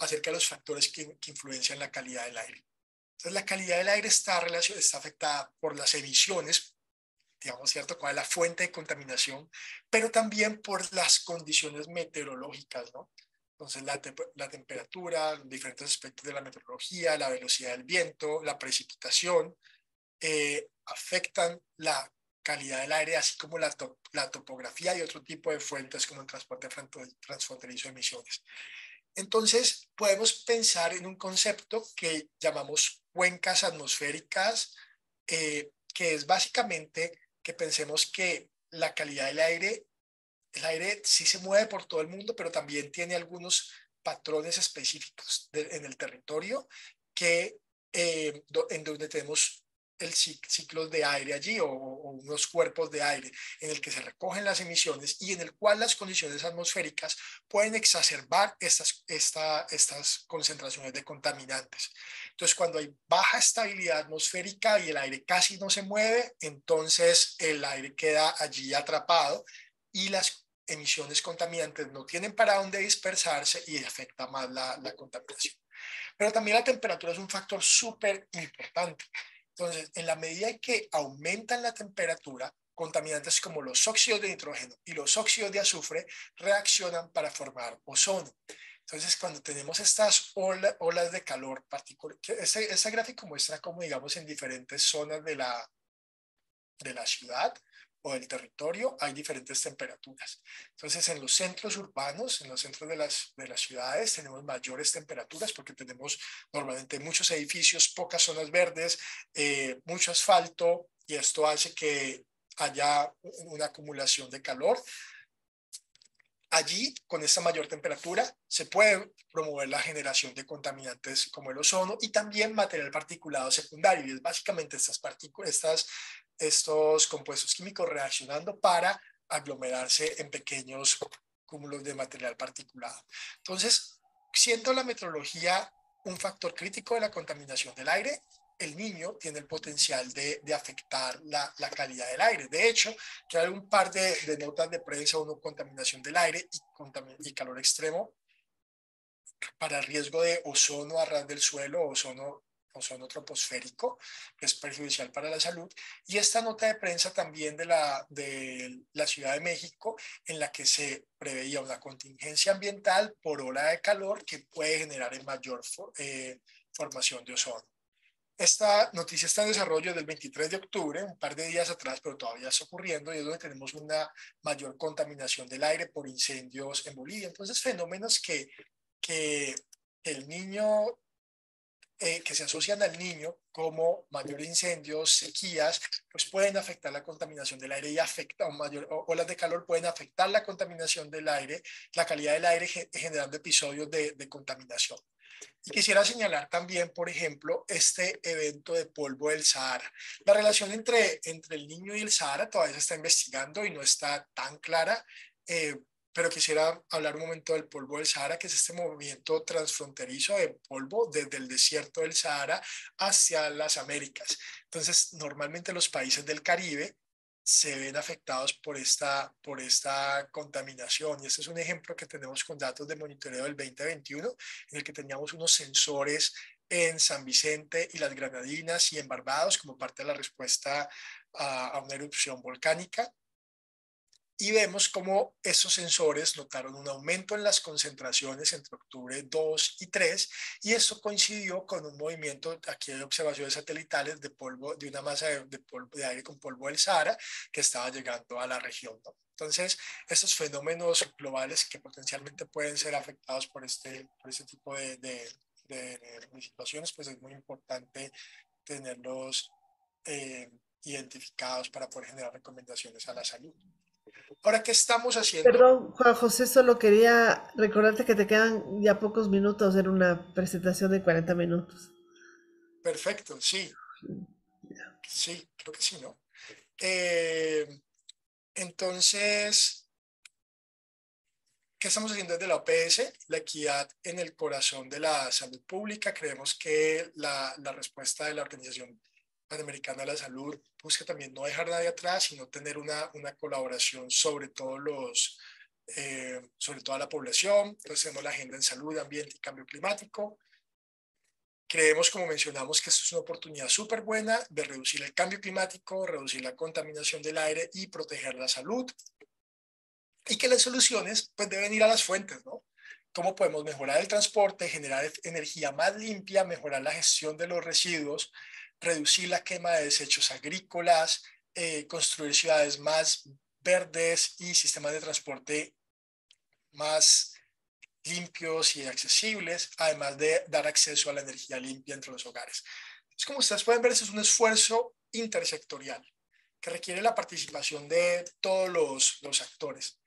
acerca de los factores que, que influencian la calidad del aire. Entonces, la calidad del aire está, está afectada por las emisiones, digamos, ¿cierto? ¿Cuál es la fuente de contaminación? Pero también por las condiciones meteorológicas, ¿no? Entonces, la, la temperatura, diferentes aspectos de la meteorología, la velocidad del viento, la precipitación, eh, afectan la calidad del aire, así como la, la, topografía y otro tipo de fuentes como el transporte transfronterizo de emisiones. Entonces, podemos pensar en un concepto que llamamos cuencas atmosféricas, eh, que es básicamente que pensemos que la calidad del aire el aire sí se mueve por todo el mundo, pero también tiene algunos patrones específicos en el territorio que eh, en donde tenemos el ciclo de aire allí o, unos cuerpos de aire en el que se recogen las emisiones y en el cual las condiciones atmosféricas pueden exacerbar estas, esta, estas concentraciones de contaminantes. Entonces, cuando hay baja estabilidad atmosférica y el aire casi no se mueve, entonces el aire queda allí atrapado y las emisiones contaminantes no tienen para dónde dispersarse y afecta más la, la contaminación. Pero también la temperatura es un factor súper importante. Entonces, en la medida que aumentan la temperatura, contaminantes como los óxidos de nitrógeno y los óxidos de azufre reaccionan para formar ozono. Entonces, cuando tenemos estas olas de calor particular, ese, ese gráfico muestra cómo, digamos, en diferentes zonas de la, de la ciudad, o del territorio hay diferentes temperaturas. Entonces, en los centros urbanos, en los centros de las, de las ciudades, tenemos mayores temperaturas porque tenemos normalmente muchos edificios, pocas zonas verdes, eh, mucho asfalto, y esto hace que haya una acumulación de calor. Allí, con esta mayor temperatura, se puede promover la generación de contaminantes como el ozono y también material particulado secundario. Y es básicamente estas, estas estos compuestos químicos reaccionando para aglomerarse en pequeños cúmulos de material particulado. Entonces, siendo la metrología un factor crítico de la contaminación del aire, el niño tiene el potencial de, de afectar la, la, calidad del aire. De hecho, hay un par de, de notas de prensa, uno, contaminación del aire y, y calor extremo, para riesgo de ozono a ras del suelo, ozono ozono troposférico, que es perjudicial para la salud, y esta nota de prensa también de la, de la Ciudad de México, en la que se preveía una contingencia ambiental por ola de calor que puede generar en mayor eh, formación de ozono. Esta noticia está en desarrollo del 23 de octubre, un par de días atrás, pero todavía está ocurriendo y es donde tenemos una mayor contaminación del aire por incendios en Bolivia. Entonces, fenómenos que, que el niño eh, que se asocian al niño, como mayores incendios, sequías, pues pueden afectar la contaminación del aire y afectan, mayor, olas de calor pueden afectar la contaminación del aire, la calidad del aire generando episodios de, de contaminación. Y quisiera señalar también, por ejemplo, este evento de polvo del Sahara. La relación entre, entre el niño y el Sahara todavía se está investigando y no está tan clara. Eh, pero quisiera hablar un momento del polvo del Sahara, que es este movimiento transfronterizo de polvo desde el desierto del Sahara hacia las Américas. Entonces, normalmente los países del Caribe se ven afectados por esta, por esta contaminación. Y este es un ejemplo que tenemos con datos de monitoreo del 2021, en el que teníamos unos sensores en San Vicente y las Granadinas y en Barbados como parte de la respuesta a, a una erupción volcánica y vemos cómo esos sensores notaron un aumento en las concentraciones entre octubre 2 y 3 y eso coincidió con un movimiento, aquí hay observaciones satelitales de polvo, de una masa de, polvo, de aire con polvo del Sahara que estaba llegando a la región. Entonces, estos fenómenos globales que potencialmente pueden ser afectados por este, por este tipo de, de, de, situaciones, pues es muy importante tenerlos eh, identificados para poder generar recomendaciones a la salud. Ahora, ¿qué estamos haciendo? Perdón, Juan José, solo quería recordarte que te quedan ya pocos minutos en una presentación de 40 minutos. Perfecto, sí. Sí, creo que sí, ¿no? Eh, entonces, ¿qué estamos haciendo desde la OPS? La equidad en el corazón de la salud pública. Creemos que la, la respuesta de la Organización Panamericana de la Salud busca también no dejar nadie atrás, sino tener una, una colaboración sobre todos los, eh, sobre toda la población. Entonces tenemos la agenda en salud, ambiente y cambio climático. Creemos, como mencionamos, que esto es una oportunidad súper buena de reducir el cambio climático, reducir la contaminación del aire y proteger la salud. Y que las soluciones pues deben ir a las fuentes, ¿no? cómo podemos mejorar el transporte, generar energía más limpia, mejorar la gestión de los residuos, reducir la quema de desechos agrícolas, eh, construir ciudades más verdes y sistemas de transporte más limpios y accesibles, además de dar acceso a la energía limpia entre los hogares. Entonces, como ustedes pueden ver, es un esfuerzo intersectorial que requiere la participación de todos los, los actores.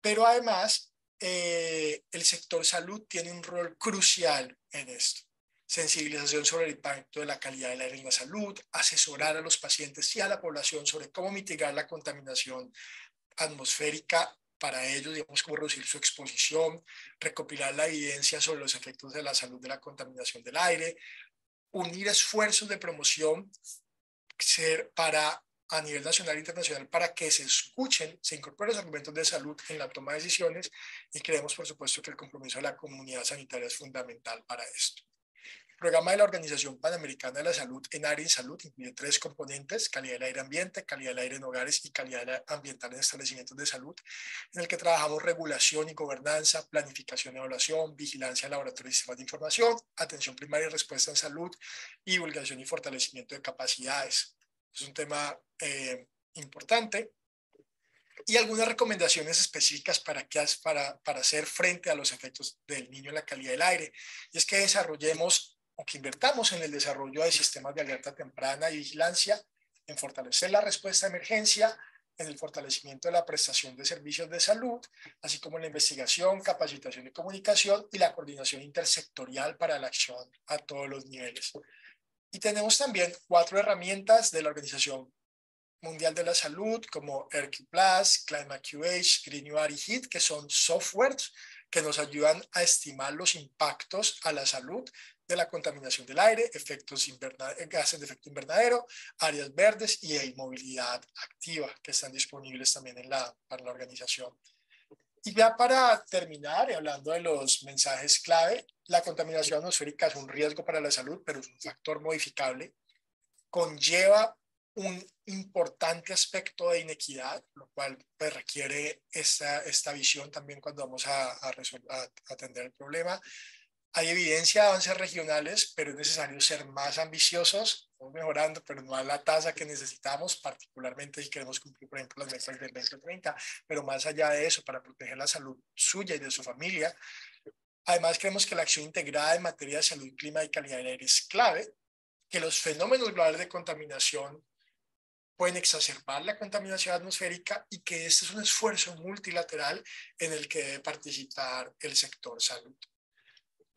Pero además, eh, el sector salud tiene un rol crucial en esto. Sensibilización sobre el impacto de la calidad del aire en la salud, asesorar a los pacientes y a la población sobre cómo mitigar la contaminación atmosférica para ellos, digamos, cómo reducir su exposición, recopilar la evidencia sobre los efectos de la salud de la contaminación del aire, unir esfuerzos de promoción para a nivel nacional e internacional para que se escuchen, se incorporen los argumentos de salud en la toma de decisiones y creemos, por supuesto, que el compromiso de la comunidad sanitaria es fundamental para esto. Programa de la Organización Panamericana de la Salud en área de salud incluye tres componentes, calidad del aire ambiente, calidad del aire en hogares y calidad ambiental en establecimientos de salud, en el que trabajamos regulación y gobernanza, planificación y evaluación, vigilancia de laboratorios y sistemas de información, atención primaria y respuesta en salud, divulgación y fortalecimiento de capacidades. Es un tema eh, importante. Y algunas recomendaciones específicas para, que, para, para hacer frente a los efectos del niño en la calidad del aire. Y es que desarrollemos o que invertamos en el desarrollo de sistemas de alerta temprana y vigilancia, en fortalecer la respuesta a emergencia, en el fortalecimiento de la prestación de servicios de salud, así como en la investigación, capacitación y comunicación y la coordinación intersectorial para la acción a todos los niveles. Y tenemos también cuatro herramientas de la Organización Mundial de la Salud, como Plus, QH, Green UR y HIT, que son softwares que nos ayudan a estimar los impactos a la salud de la contaminación del aire, efectos gases de efecto invernadero, áreas verdes y movilidad activa, que están disponibles también en la, para la organización. Y ya para terminar, hablando de los mensajes clave, la contaminación atmosférica es un riesgo para la salud, pero es un factor modificable. Conlleva un importante aspecto de inequidad, lo cual pues, requiere esta, esta visión también cuando vamos a, a, a atender el problema. Hay evidencia de avances regionales, pero es necesario ser más ambiciosos, estamos mejorando, pero no a la tasa que necesitamos, particularmente si queremos cumplir, por ejemplo, las metas del 2030, pero más allá de eso, para proteger la salud suya y de su familia. Además, creemos que la acción integrada en materia de salud, clima y calidad del aire es clave, que los fenómenos globales de contaminación pueden exacerbar la contaminación atmosférica y que este es un esfuerzo multilateral en el que debe participar el sector salud.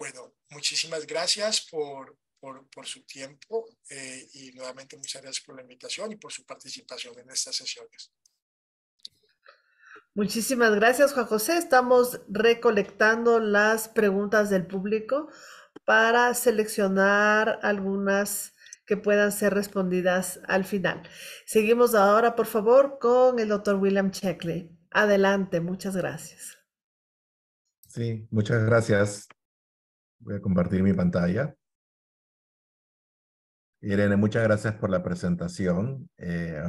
Bueno, muchísimas gracias por, por, por su tiempo eh, y nuevamente muchas gracias por la invitación y por su participación en estas sesiones. Muchísimas gracias, Juan José. Estamos recolectando las preguntas del público para seleccionar algunas que puedan ser respondidas al final. Seguimos ahora, por favor, con el doctor William Checkley. Adelante, muchas gracias. Sí, muchas gracias. Voy a compartir mi pantalla. Irene, muchas gracias por la presentación. Eh,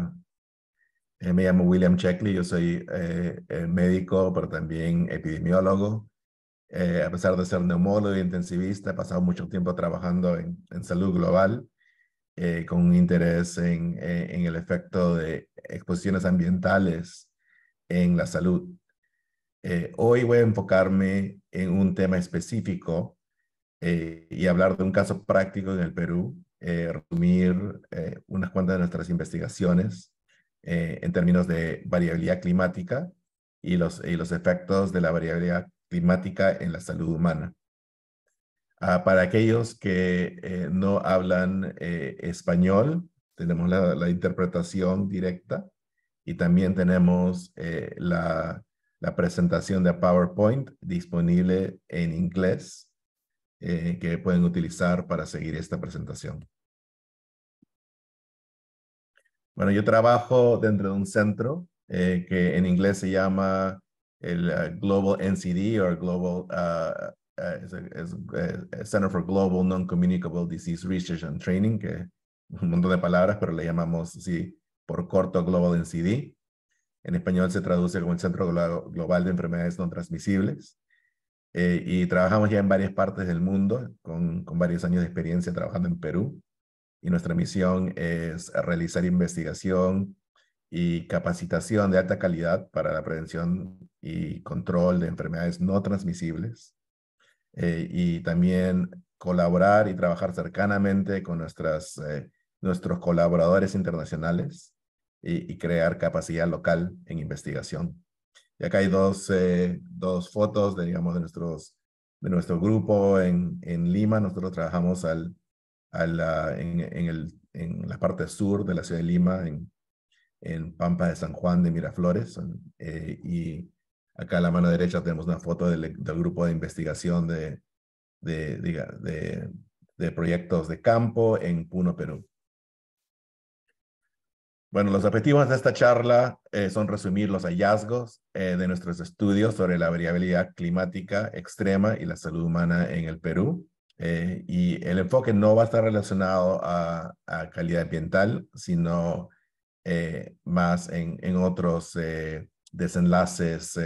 eh, me llamo William Checkley, yo soy eh, médico, pero también epidemiólogo. a pesar de ser neumólogo e intensivista, he pasado mucho tiempo trabajando en, en salud global, con un interés en, en el efecto de exposiciones ambientales en la salud. hoy voy a enfocarme en un tema específico eh, y hablar de un caso práctico en el Perú, eh, resumir eh, unas cuantas de nuestras investigaciones en términos de variabilidad climática y los, y los efectos de la variabilidad climática en la salud humana. Ah, para aquellos que no hablan español, tenemos la, la, interpretación directa y también tenemos la, la presentación de PowerPoint disponible en inglés eh, que pueden utilizar para seguir esta presentación. Bueno, yo trabajo dentro de un centro eh, que en inglés se llama el uh, Global NCD o Global uh, uh, Center for Global Non-Communicable Disease Research and Training, que un montón de palabras, pero le llamamos así por corto Global NCD. En español se traduce como el Centro Global de Enfermedades No Transmisibles. Eh, y trabajamos ya en varias partes del mundo, con, varios años de experiencia trabajando en Perú. Y nuestra misión es realizar investigación y capacitación de alta calidad para la prevención y control de enfermedades no transmisibles. Eh, y también colaborar y trabajar cercanamente con nuestras, eh, nuestros colaboradores internacionales y, crear capacidad local en investigación. Y acá hay dos, eh, dos fotos de, de, nuestros, de nuestro grupo en, en Lima. Nosotros trabajamos al, al, en, en, el, en la parte sur de la ciudad de Lima, en, en Pampa de San Juan de Miraflores. Eh, y acá a la mano derecha tenemos una foto del, del grupo de investigación de, de, de, de, proyectos de campo en Puno, Perú. Bueno, los objetivos de esta charla eh, son resumir los hallazgos eh, de nuestros estudios sobre la variabilidad climática extrema y la salud humana en el Perú. Eh, y el enfoque no va a estar relacionado a, calidad ambiental, sino más en, otros desenlaces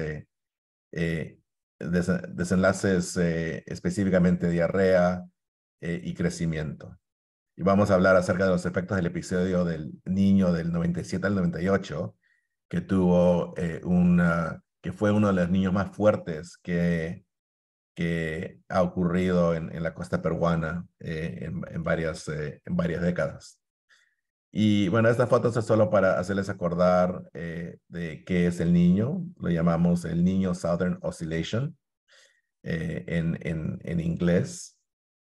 desenlaces eh, específicamente diarrea y crecimiento. Y vamos a hablar acerca de los efectos del episodio del niño del 97 al 98, que tuvo eh, una, que fue uno de los niños más fuertes que, que ha ocurrido en, en la costa peruana en, en, varias, en varias décadas. Y bueno, esta foto es solo para hacerles acordar eh, de qué es el niño. Lo llamamos el niño Southern Oscillation eh, en, en, en, inglés.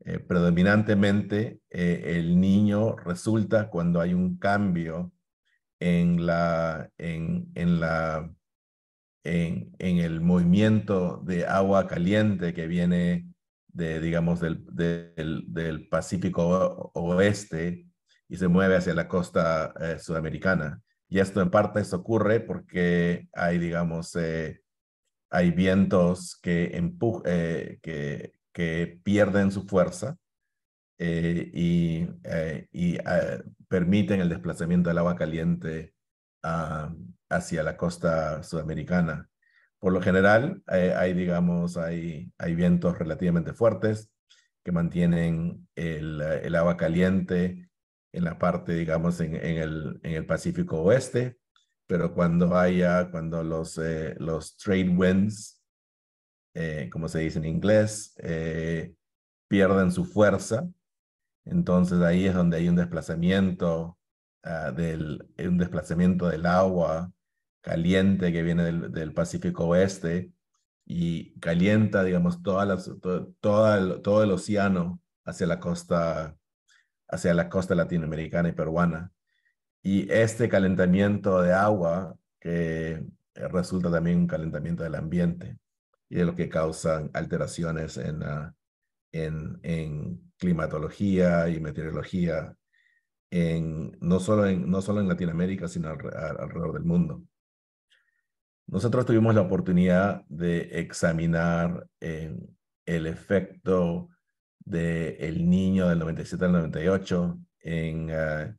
Eh, predominantemente, el niño resulta cuando hay un cambio en, la, en, en, la, en, el movimiento de agua caliente que viene de, digamos, del, del, del Pacífico Oeste y se mueve hacia la costa eh, sudamericana. Y esto en parte se ocurre porque hay, digamos, eh, hay vientos que, eh, que, que, pierden su fuerza y, y permiten el desplazamiento del agua caliente ah, hacia la costa sudamericana. Por lo general, hay, digamos, hay, hay vientos relativamente fuertes que mantienen el, el agua caliente en la parte, digamos, en, en, el, en el Pacífico Oeste, pero cuando haya, cuando los, eh, los trade winds, eh, como se dice en inglés, eh, pierden su fuerza, entonces ahí es donde hay un desplazamiento uh, del, un desplazamiento del agua caliente que viene del, del Pacífico Oeste y calienta, digamos, toda el, todo el océano hacia la costa hacia la costa latinoamericana y peruana. Y este calentamiento de agua que resulta también un calentamiento del ambiente y es lo que causan alteraciones en, en, en, climatología y meteorología, en, no, solo en, no solo en Latinoamérica, sino alrededor del mundo. Nosotros tuvimos la oportunidad de examinar eh, el efecto del el niño del 97 al 98 en, uh,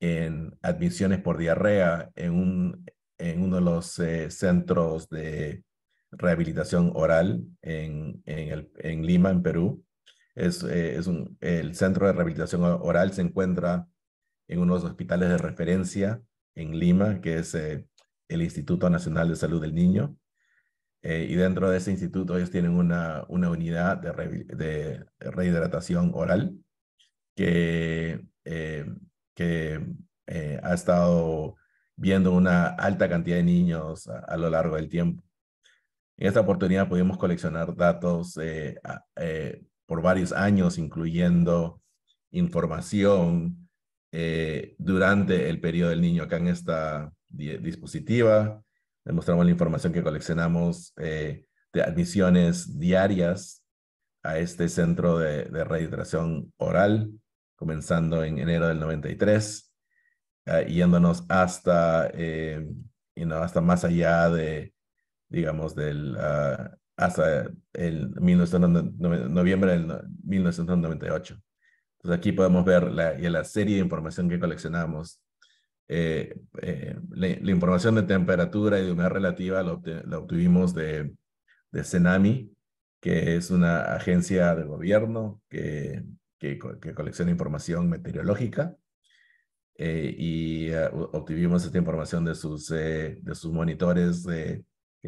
en admisiones por diarrea en, un, en uno de los eh, centros de rehabilitación oral en, en, el, en Lima, en Perú. Es, eh, es un, el centro de rehabilitación oral se encuentra en uno de los hospitales de referencia en Lima, que es eh, el Instituto Nacional de Salud del Niño. Eh, y dentro de ese instituto ellos tienen una, una unidad de, rehidratación oral que, que ha estado viendo una alta cantidad de niños a, lo largo del tiempo. En esta oportunidad pudimos coleccionar datos por varios años, incluyendo información durante el periodo del niño acá en esta dispositiva. Demostramos la información que coleccionamos eh, de admisiones diarias a este centro de, de oral, comenzando en enero del 93, uh, yéndonos hasta, eh, you know, hasta más allá de, digamos, del, uh, hasta el 19, noviembre del 1998. Entonces aquí podemos ver la, la serie de información que coleccionamos eh, eh, la, información de temperatura y de humedad relativa la, obtuvimos de, de Cenami, que es una agencia de gobierno que, que, colecciona información meteorológica. Eh, y uh, obtuvimos esta información de sus, de sus monitores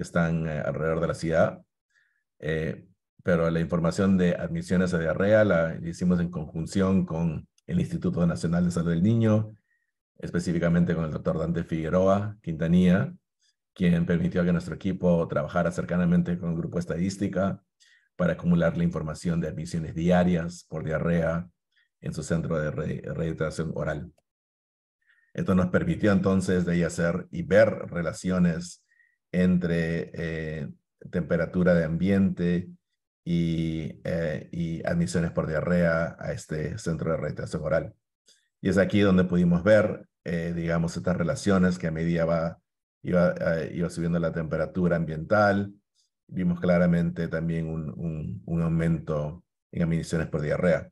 están alrededor de la ciudad. pero la información de admisiones a diarrea la hicimos en conjunción con el Instituto Nacional de Salud del Niño, específicamente con el doctor Dante Figueroa Quintanilla, quien permitió que nuestro equipo trabajara cercanamente con el grupo estadística para acumular la información de admisiones diarias por diarrea en su centro de rehidratación oral. Esto nos permitió entonces de ahí hacer y ver relaciones entre eh, temperatura de ambiente y, eh, y, admisiones por diarrea a este centro de rehidratación oral. Y es aquí donde pudimos ver, eh, digamos, estas relaciones que a medida va, iba, iba subiendo la temperatura ambiental, vimos claramente también un, un, aumento en admisiones por diarrea.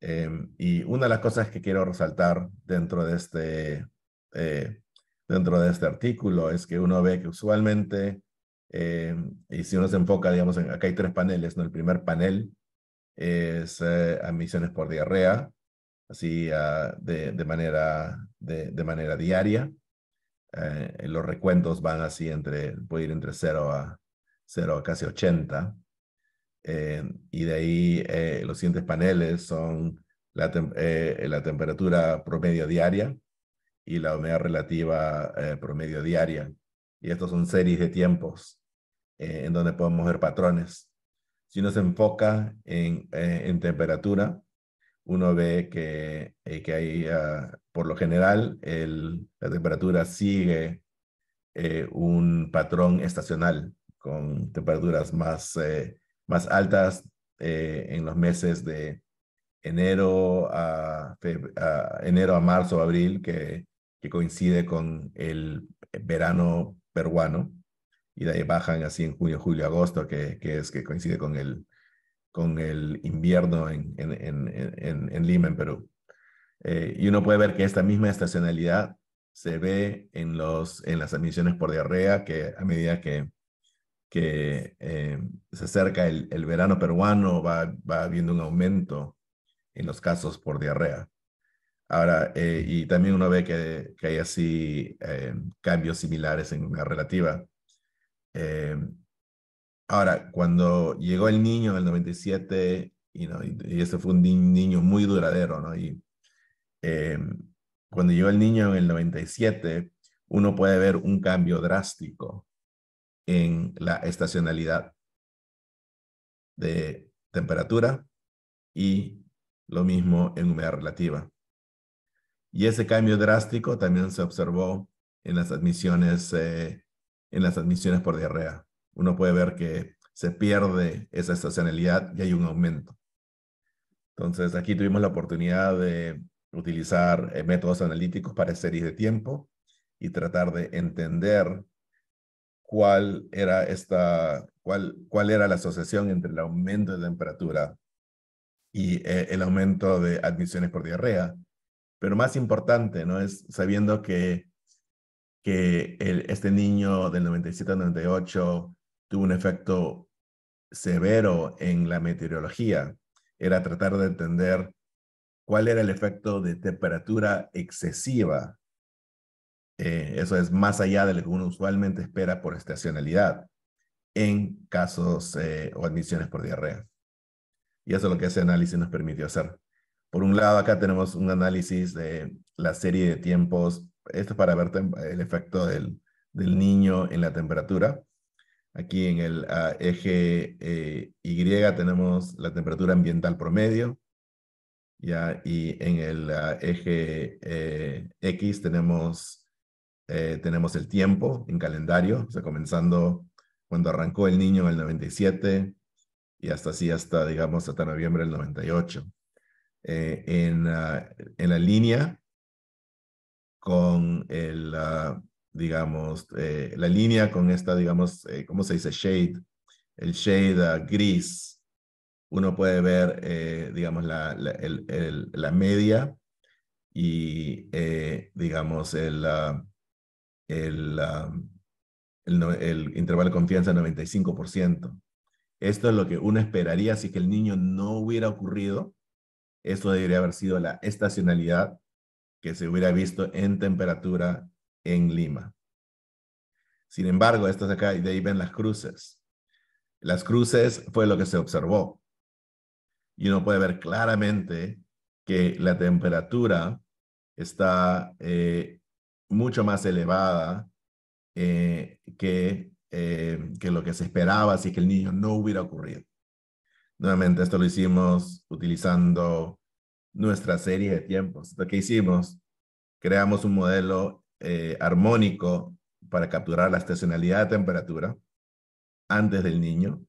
Em, y una de las cosas que quiero resaltar dentro de este, eh, dentro de este artículo es que uno ve que usualmente, em, y si uno se enfoca, digamos, en, acá hay tres paneles. El primer panel es eh, admisiones por diarrea, así ah, de, de, manera, de, de manera diaria. Eh, los recuentos van así entre, puede ir entre 0 a, 0 a casi 80. Eh, y de ahí eh, los siguientes paneles son la, la, temperatura promedio diaria y la humedad relativa promedio diaria. Y estos son series de tiempos en donde podemos ver patrones. Si uno se enfoca en, en temperatura, uno ve que, eh, que hay, ah, por lo general, el, la temperatura sigue eh, un patrón estacional con temperaturas más, eh, más altas en los meses de enero a, enero a marzo, abril, que, que coincide con el verano peruano, y de ahí bajan así en junio, julio, agosto, que, que es que coincide con el, con el invierno en, en, en, en Lima, en Perú. Eh, y uno puede ver que esta misma estacionalidad se ve en, los, en las emisiones por diarrea, que a medida que, que eh, se acerca el, el, verano peruano va, va habiendo un aumento en los casos por diarrea. Ahora, eh, y también uno ve que, que hay así cambios similares en la relativa. Ahora, cuando llegó el niño en el 97, y, ¿no? y, ese fue un niño muy duradero, ¿no? Y em, cuando llegó el niño en el 97, uno puede ver un cambio drástico en la estacionalidad de temperatura y lo mismo en humedad relativa. Y ese cambio drástico también se observó en las admisiones, eh, en las admisiones por diarrea uno puede ver que se pierde esa estacionalidad y hay un aumento. Entonces, aquí tuvimos la oportunidad de utilizar eh, métodos analíticos para series de tiempo y tratar de entender cuál era esta, cuál, cuál era la asociación entre el aumento de temperatura y eh, el aumento de admisiones por diarrea. Pero más importante, ¿no? Es sabiendo que, que este niño del 97 al 98 tuvo un efecto severo en la meteorología. Era tratar de entender cuál era el efecto de temperatura excesiva. Eh, eso es más allá de lo que uno usualmente espera por estacionalidad en casos eh, o admisiones por diarrea. Y eso es lo que ese análisis nos permitió hacer. Por un lado, acá tenemos un análisis de la serie de tiempos. Esto es para ver el efecto del, niño en la temperatura. Aquí en el ah, eje eh, Y tenemos la temperatura ambiental promedio, y en el ah, eje eh, X tenemos, eh, tenemos el tiempo en calendario, o sea, comenzando cuando arrancó el niño en el 97 y hasta así, hasta, digamos, hasta noviembre del 98. En, ah, en la línea con el digamos, eh, la línea con esta, digamos, eh, ¿cómo se dice? Shade, el shade ah, gris, uno puede ver, eh, digamos, la, la, el, la, media y, digamos, el, ah, el, ah, el, el, intervalo de confianza 95%. esto es lo que uno esperaría si que el niño no hubiera ocurrido. Esto debería haber sido la estacionalidad que se hubiera visto en temperatura en Lima. Sin embargo, estas acá, y de ahí ven las cruces. Las cruces fue lo que se observó. Y uno puede ver claramente que la temperatura está eh, mucho más elevada eh, que, eh, que lo que se esperaba si que el niño no hubiera ocurrido. Nuevamente, esto lo hicimos utilizando nuestra serie de tiempos. Lo que hicimos, creamos un modelo armónico para capturar la estacionalidad de temperatura antes del niño.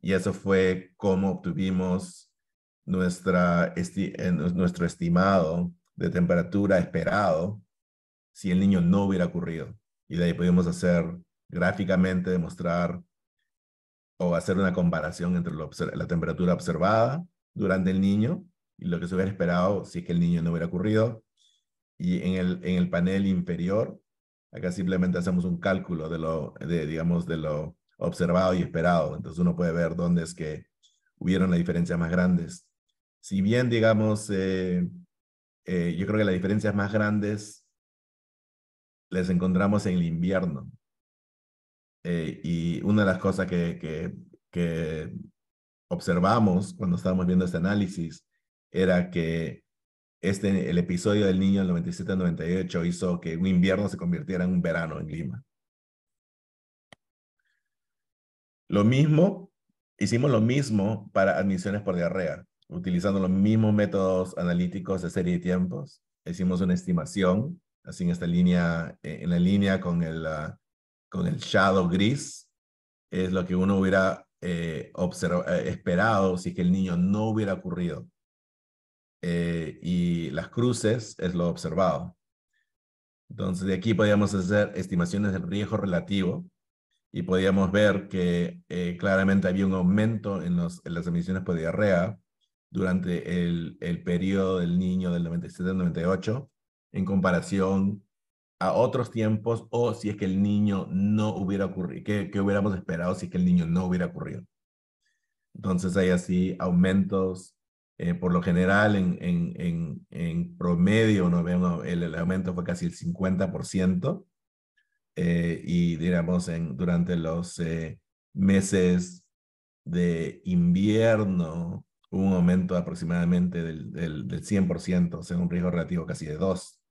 Y eso fue como obtuvimos nuestra nuestro estimado de temperatura esperado si el niño no hubiera ocurrido. Y de ahí pudimos hacer gráficamente, demostrar o hacer una comparación entre la temperatura observada durante el niño y lo que se hubiera esperado si que el niño no hubiera ocurrido. Y en el, en el panel inferior, acá simplemente hacemos un cálculo de lo, de, digamos, de lo observado y esperado. Entonces uno puede ver dónde es que hubieron las diferencias más grandes. Si bien, digamos, eh, eh, yo creo que las diferencias más grandes les encontramos en el invierno. Eh, y una de las cosas que, que, observamos cuando estábamos viendo este análisis era que este, el episodio del niño del 97-98 hizo que un invierno se convirtiera en un verano en Lima. Lo mismo, hicimos lo mismo para admisiones por diarrea, utilizando los mismos métodos analíticos de serie de tiempos. Hicimos una estimación, así en esta línea, eh, en la línea con el, ah, con el shadow gris, es lo que uno hubiera eh, eh, esperado si que el niño no hubiera ocurrido. y las cruces es lo observado. Entonces, de aquí podríamos hacer estimaciones del riesgo relativo y podíamos ver que eh, claramente había un aumento en, las emisiones por diarrea durante el, el periodo del niño del 97-98 en comparación a otros tiempos o si es que el niño no hubiera ocurrido, que, que hubiéramos esperado si es que el niño no hubiera ocurrido. Entonces hay así aumentos, eh, por lo general en, en, en, en promedio no vemos, el, el aumento fue casi el 50%, eh, y digamos en, durante los eh, meses de invierno un aumento aproximadamente del, del, del 100%, o sea, un riesgo relativo casi de 2.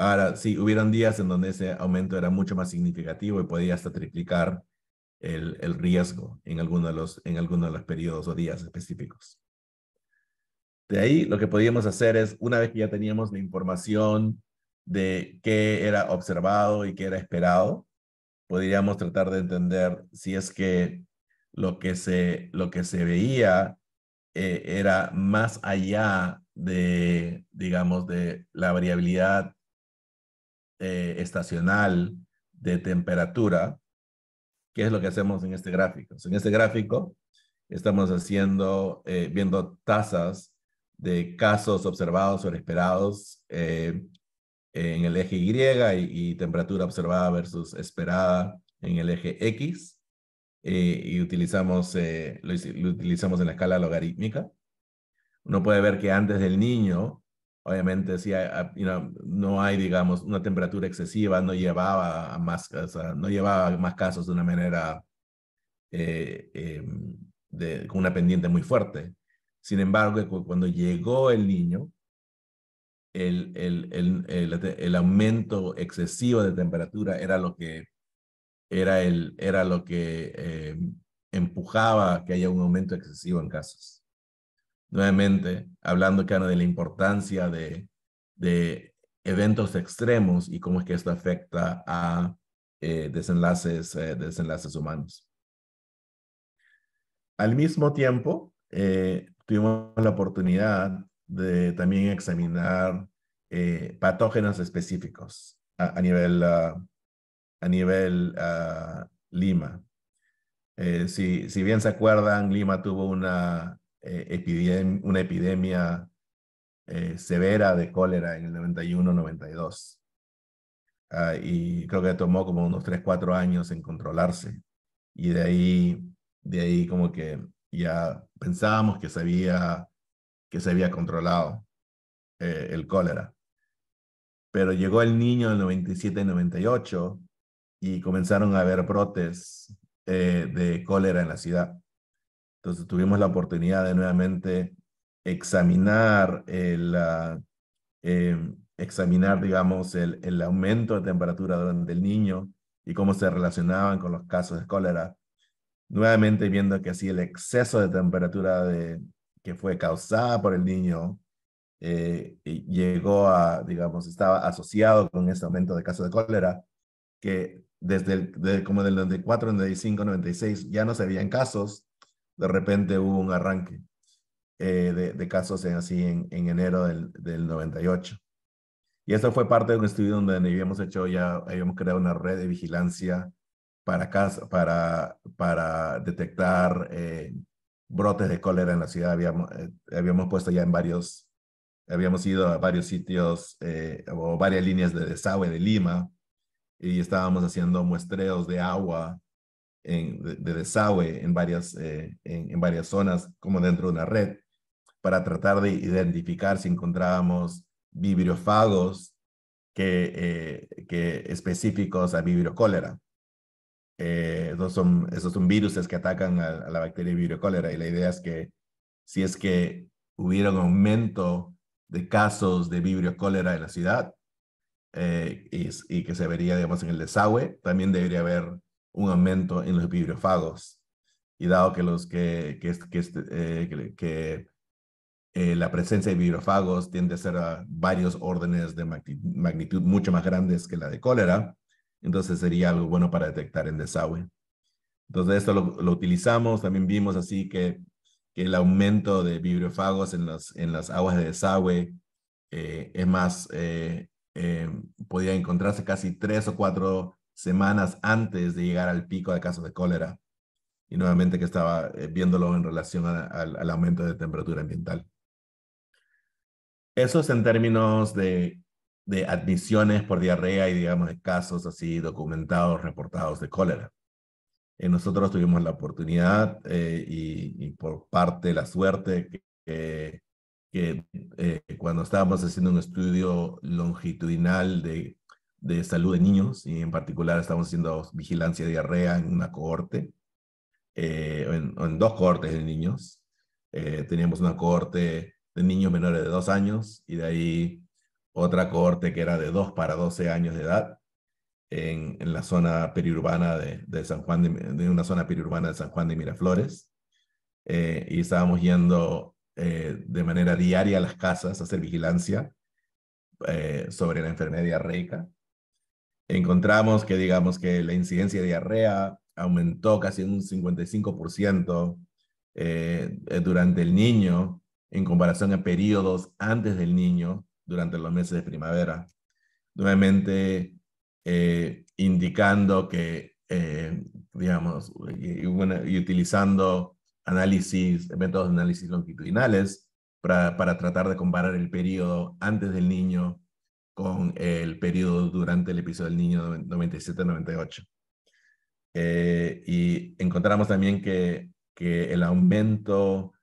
Ahora, sí, hubieron días en donde ese aumento era mucho más significativo y podía hasta triplicar el, el riesgo en alguno, de los, en alguno de los periodos o días específicos. De ahí lo que podíamos hacer es, una vez que ya teníamos la información de qué era observado y qué era esperado, podríamos tratar de entender si es que lo que se, lo que se veía eh, era más allá de, digamos, de la variabilidad eh, estacional de temperatura, ¿qué es lo que hacemos en este gráfico? En este gráfico estamos haciendo, eh, viendo tasas de casos observados o esperados en el eje Y y, temperatura observada versus esperada en el eje X. Eh, y utilizamos, eh, lo, utilizamos en la escala logarítmica. Uno puede ver que antes del niño, obviamente, si no hay, digamos, una temperatura excesiva, no llevaba más, no llevaba más casos de una manera eh, em, de, con una pendiente muy fuerte. Sin embargo, cuando llegó el niño, el, el, el, el, aumento excesivo de temperatura era lo que, era el, era lo que eh, empujaba que haya un aumento excesivo en casos. Nuevamente, hablando de la importancia de, de eventos extremos y cómo es que esto afecta a eh, desenlaces, eh, desenlaces humanos. Al mismo tiempo, tuvimos la oportunidad de también examinar eh, patógenos específicos a, nivel, ah, a nivel ah, Lima. Eh, si, si bien se acuerdan, Lima tuvo una, eh, epidemia, una epidemia severa de cólera en el 91-92. Ah, y creo que tomó como unos 3, 4 años en controlarse. Y de ahí de ahí como que ya pensábamos que se había, que se había controlado eh, el cólera. Pero llegó el niño del 97 y 98 y comenzaron a haber brotes eh, de cólera en la ciudad. Entonces tuvimos la oportunidad de nuevamente examinar el, eh, examinar, digamos, el, el, aumento de temperatura durante el niño y cómo se relacionaban con los casos de cólera. Nuevamente viendo que así el exceso de temperatura de, que fue causada por el niño eh, llegó a, digamos, estaba asociado con ese aumento de casos de cólera, que desde el, como del 94, 95, 96 ya no se veían casos, de repente hubo un arranque eh, de, casos en, así en, en enero del, del 98. Y eso fue parte de un estudio donde habíamos hecho ya, habíamos creado una red de vigilancia para, para, para detectar eh, brotes de cólera en la ciudad. Habíamos, eh, habíamos puesto ya en varios, habíamos ido a varios sitios o varias líneas de desagüe de Lima y estábamos haciendo muestreos de agua en, de, desagüe en varias, en, en varias zonas como dentro de una red para tratar de identificar si encontrábamos vibriofagos que, eh, que específicos a vibrio cólera. Eh, esos, son, esos son virus que atacan a, la bacteria vibrio cólera y la idea es que si es que hubiera un aumento de casos de vibrio cólera en la ciudad eh, y, y, que se vería, digamos, en el desagüe, también debería haber un aumento en los vibriofagos. Y dado que los que, que, que, que, que eh, la presencia de vibrofagos tiende a ser a varios órdenes de magnitud, mucho más grandes que la de cólera, entonces sería algo bueno para detectar en desagüe. Entonces esto lo, utilizamos, también vimos así que, que, el aumento de vibrofagos en, los, en las aguas de desagüe eh, es más, eh, podía encontrarse casi tres o cuatro semanas antes de llegar al pico de casos de cólera. Y nuevamente que estaba viéndolo en relación al aumento de temperatura ambiental. Eso es en términos de, de admisiones por diarrea y, digamos, de casos así documentados, reportados de cólera. Eh, nosotros tuvimos la oportunidad eh, y, por parte la suerte que, que eh, cuando estábamos haciendo un estudio longitudinal de, de salud de niños, y en particular estábamos haciendo vigilancia de diarrea en una cohorte, en, en, dos cohortes de niños. teníamos una cohorte de niños menores de dos años y de ahí otra cohorte que era de 2 para 12 años de edad en, en la zona periurbana de, de San Juan, de, de, una zona periurbana de San Juan de Miraflores. Eh, y estábamos yendo eh, de manera diaria a las casas a hacer vigilancia eh, sobre la enfermedad diarreica. Encontramos que, digamos, que la incidencia de diarrea aumentó casi un 55% eh, durante el niño en comparación a periodos antes del niño durante los meses de primavera. Nuevamente, eh, indicando que, eh, digamos, y, y, utilizando análisis, métodos de análisis longitudinales para, para tratar de comparar el periodo antes del niño con el periodo durante el episodio del niño 97-98. Eh, y encontramos también que, que el aumento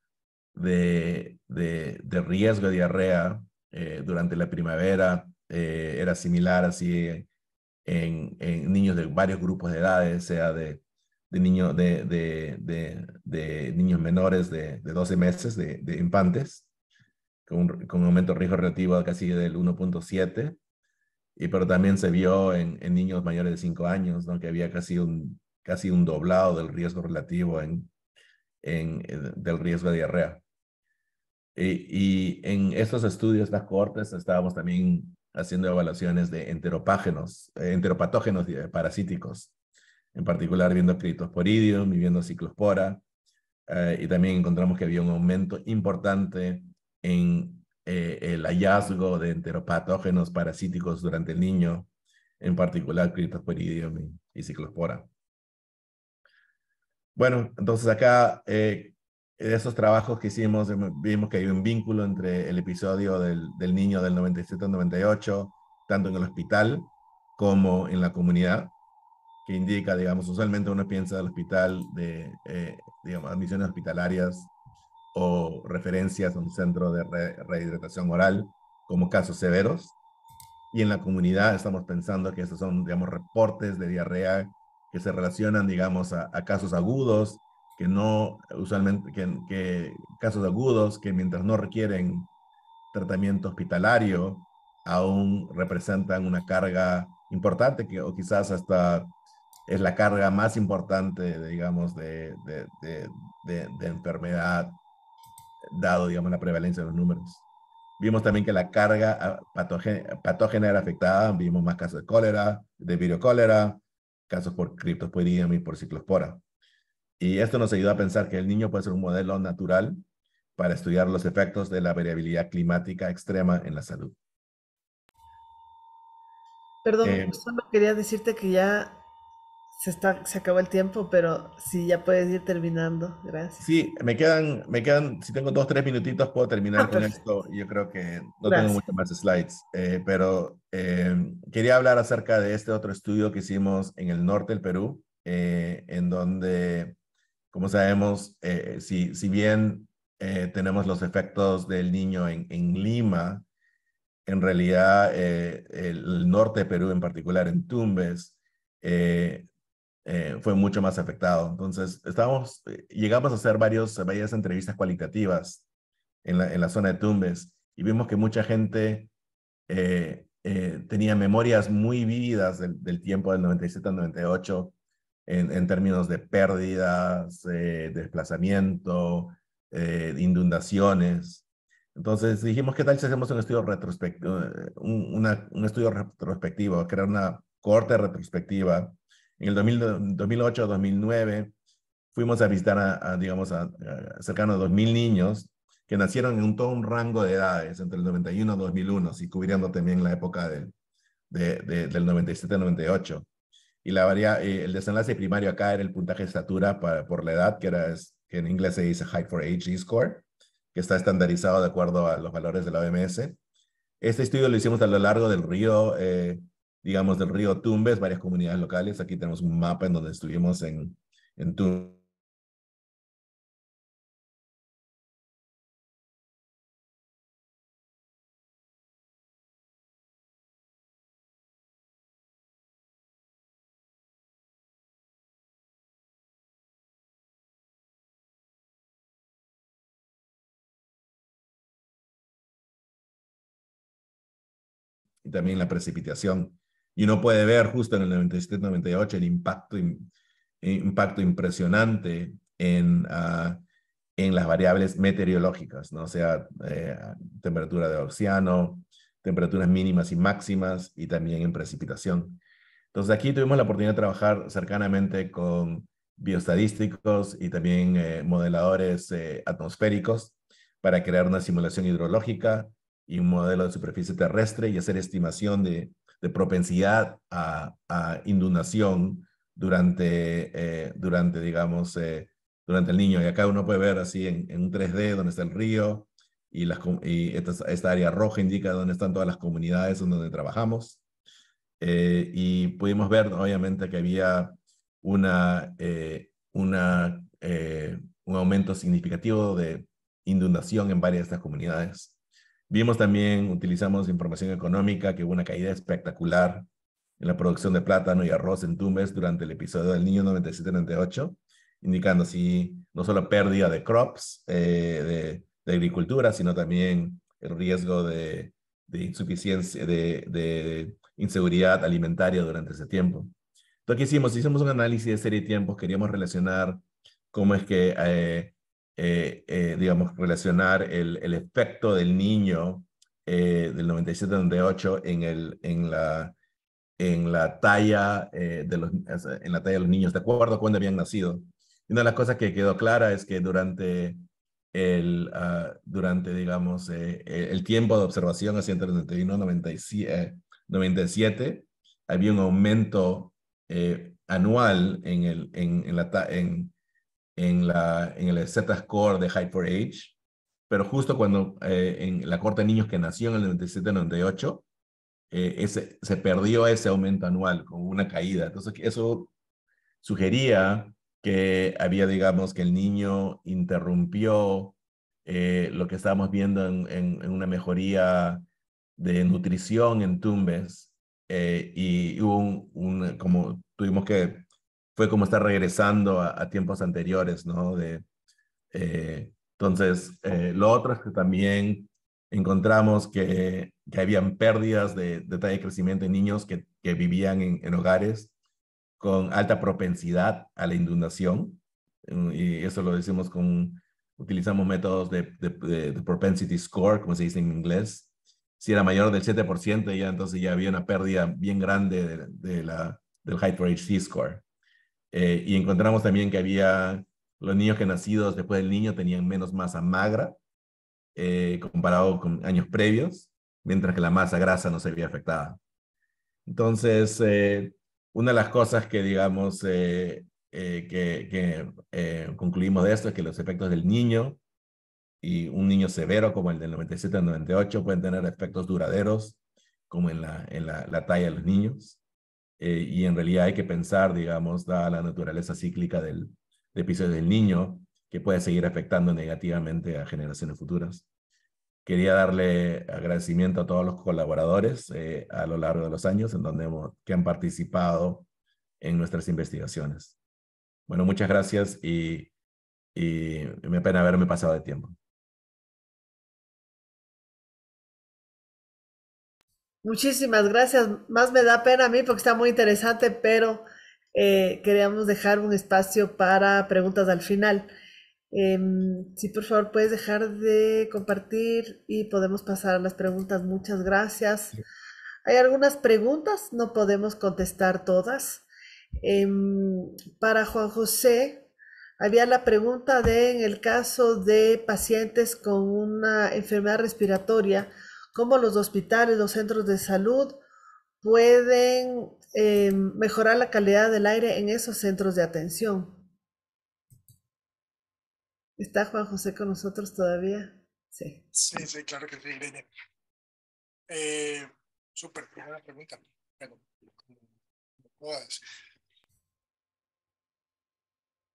de, de, riesgo de diarrea eh, durante la primavera eh, era similar así en, en, niños de varios grupos de edades, sea de, de, niño, de, de, de, niños menores de, de 12 meses, de, de infantes, con un, con un aumento de riesgo relativo casi del 1.7, y pero también se vio en, en, niños mayores de 5 años, ¿no? que había casi un, casi un doblado del riesgo relativo en, en, del riesgo de diarrea. Y, en estos estudios, estas cohortes, estábamos también haciendo evaluaciones de enteropágenos, eh, enteropatógenos parasíticos, en particular viendo Cryptosporidium y viendo Ciclospora, eh, y también encontramos que había un aumento importante en eh, el hallazgo de enteropatógenos parasíticos durante el niño, en particular Cryptosporidium y, y Ciclospora. Bueno, entonces acá eh, de esos trabajos que hicimos, vimos que hay un vínculo entre el episodio del, del niño del 97 98, tanto en el hospital como en la comunidad. que indica, digamos, usualmente uno piensa al hospital de, eh, digamos, admisiones hospitalarias o referencias a un centro de rehidratación oral como casos severos. Y en la comunidad estamos pensando que estos son, digamos, reportes de diarrea que se relacionan, digamos, a, casos agudos, que no, usualmente, que, que casos agudos que mientras no requieren tratamiento hospitalario, aún representan una carga importante que, o quizás hasta es la carga más importante, digamos, de, de, de, de, enfermedad, dado, digamos, la prevalencia de los números. Vimos también que la carga ah, patógena, patógena era afectada, vimos más casos de cólera, de virocólera, casos por criptosporidium y por ciclospora. Y esto nos ayuda a pensar que el niño puede ser un modelo natural para estudiar los efectos de la variabilidad climática extrema en la salud. Perdón, eh, solo quería decirte que ya se, está, se acabó el tiempo, pero sí, ya puedes ir terminando. Gracias. Sí, me quedan, me quedan, si tengo dos, tres minutitos, puedo terminar ah, con esto. Yo creo que no tengo muchos más slides, eh, pero eh, quería hablar acerca de este otro estudio que hicimos en el norte del Perú, en donde, como sabemos, si, si bien eh, tenemos los efectos del niño en, en Lima, en realidad eh, el norte de Perú en particular, en Tumbes, eh, fue mucho más afectado. Entonces, estábamos, llegamos a hacer varias entrevistas cualitativas en la, zona de Tumbes y vimos que mucha gente tenía memorias muy vívidas del, tiempo del 97 al 98 en, términos de pérdidas, desplazamiento, eh, inundaciones. Entonces dijimos, ¿qué tal si hacemos un estudio retrospectivo, un, un estudio retrospectivo, crear una corte retrospectiva? En el 2008-2009 fuimos a visitar, a, digamos, a, cercano a 2.000 niños que nacieron en un, todo un rango de edades, entre el 91 y 2001, si cubriendo también la época del, de, del 97-98. Y la varia, eh, el desenlace primario acá era el puntaje de estatura para, por la edad, que era que en inglés se dice Height for Age score que está estandarizado de acuerdo a los valores de la OMS. Este estudio lo hicimos a lo largo del río, eh, digamos, del río Tumbes, varias comunidades locales. Aquí tenemos un mapa en donde estuvimos en, en Tumbes también la precipitación. Y uno puede ver justo en el 97-98 el impacto, impacto impresionante en, uh, en las variables meteorológicas, ¿no? o sea, eh, temperatura de océano, temperaturas mínimas y máximas y también en precipitación. Entonces aquí tuvimos la oportunidad de trabajar cercanamente con bioestadísticos y también eh, modeladores eh, atmosféricos para crear una simulación hidrológica y un modelo de superficie terrestre y hacer estimación de, de propensidad a, inundación durante, eh, durante digamos, eh, durante el niño. Y acá uno puede ver así en, en un 3D donde está el río y, las, y esta, esta, área roja indica dónde están todas las comunidades donde trabajamos. Eh, y pudimos ver, obviamente, que había una, una, un aumento significativo de inundación en varias de estas comunidades. Vimos también, utilizamos información económica, que hubo una caída espectacular en la producción de plátano y arroz en Tumbes durante el episodio del niño 97-98, indicando así no solo pérdida de crops, eh, de, agricultura, sino también el riesgo de, de insuficiencia, de, de, inseguridad alimentaria durante ese tiempo. Entonces, ¿qué hicimos? Hicimos un análisis de serie de tiempos, queríamos relacionar cómo es que eh, eh, eh, digamos, relacionar el, el, efecto del niño eh, del 97-98 en, el, en, la, en la talla de los, en la talla de los niños, de acuerdo a cuándo habían nacido. Y una de las cosas que quedó clara es que durante el, uh, durante, digamos, el tiempo de observación hacia entre 91 y 97, 97 había un aumento anual en, el, en, en, la, en, en, la, en el Z-score de High for Age, pero justo cuando eh, en la corte de niños que nació en el 97-98, eh, ese, se perdió ese aumento anual con una caída. Entonces, eso sugería que había, digamos, que el niño interrumpió eh, lo que estábamos viendo en, en, una mejoría de nutrición en Tumbes eh, y hubo un, como tuvimos que, fue como estar regresando a, tiempos anteriores, ¿no? De, eh, entonces, lo otro es que también encontramos que, que habían pérdidas de, de talla de crecimiento en niños que, que vivían en, en hogares con alta propensidad a la inundación, mm, y eso lo decimos con, utilizamos métodos de, de, propensity score, como se dice en inglés. Si era mayor del 7%, ya entonces ya había una pérdida bien grande de, la, del height for HC score. Eh, y encontramos también que había los niños que nacidos después del niño tenían menos masa magra eh, comparado con años previos, mientras que la masa grasa no se había afectada. Entonces, eh, una de las cosas que, digamos, que, eh, concluimos de esto es que los efectos del niño y un niño severo como el del 97 al 98 pueden tener efectos duraderos como en la, en la, talla de los niños. Y en realidad hay que pensar, digamos, dada la naturaleza cíclica del, episodio del niño, que puede seguir afectando negativamente a generaciones futuras. Quería darle agradecimiento a todos los colaboradores eh, a lo largo de los años en donde hemos, que han participado en nuestras investigaciones. Bueno, muchas gracias y, y me pena haberme pasado de tiempo. Muchísimas gracias. Más me da pena a mí porque está muy interesante, pero eh, queríamos dejar un espacio para preguntas al final. Em, sí, por favor, puedes dejar de compartir y podemos pasar a las preguntas. Muchas gracias. Hay algunas preguntas, no podemos contestar todas. Em, para Juan José, había la pregunta de, en el caso de pacientes con una enfermedad respiratoria, ¿cómo los hospitales, los centros de salud pueden em, mejorar la calidad del aire en esos centros de atención? ¿Está Juan José con nosotros todavía? Sí. Sí, sí, claro que sí, Irene. Eh, Súper, pregunta. Bueno,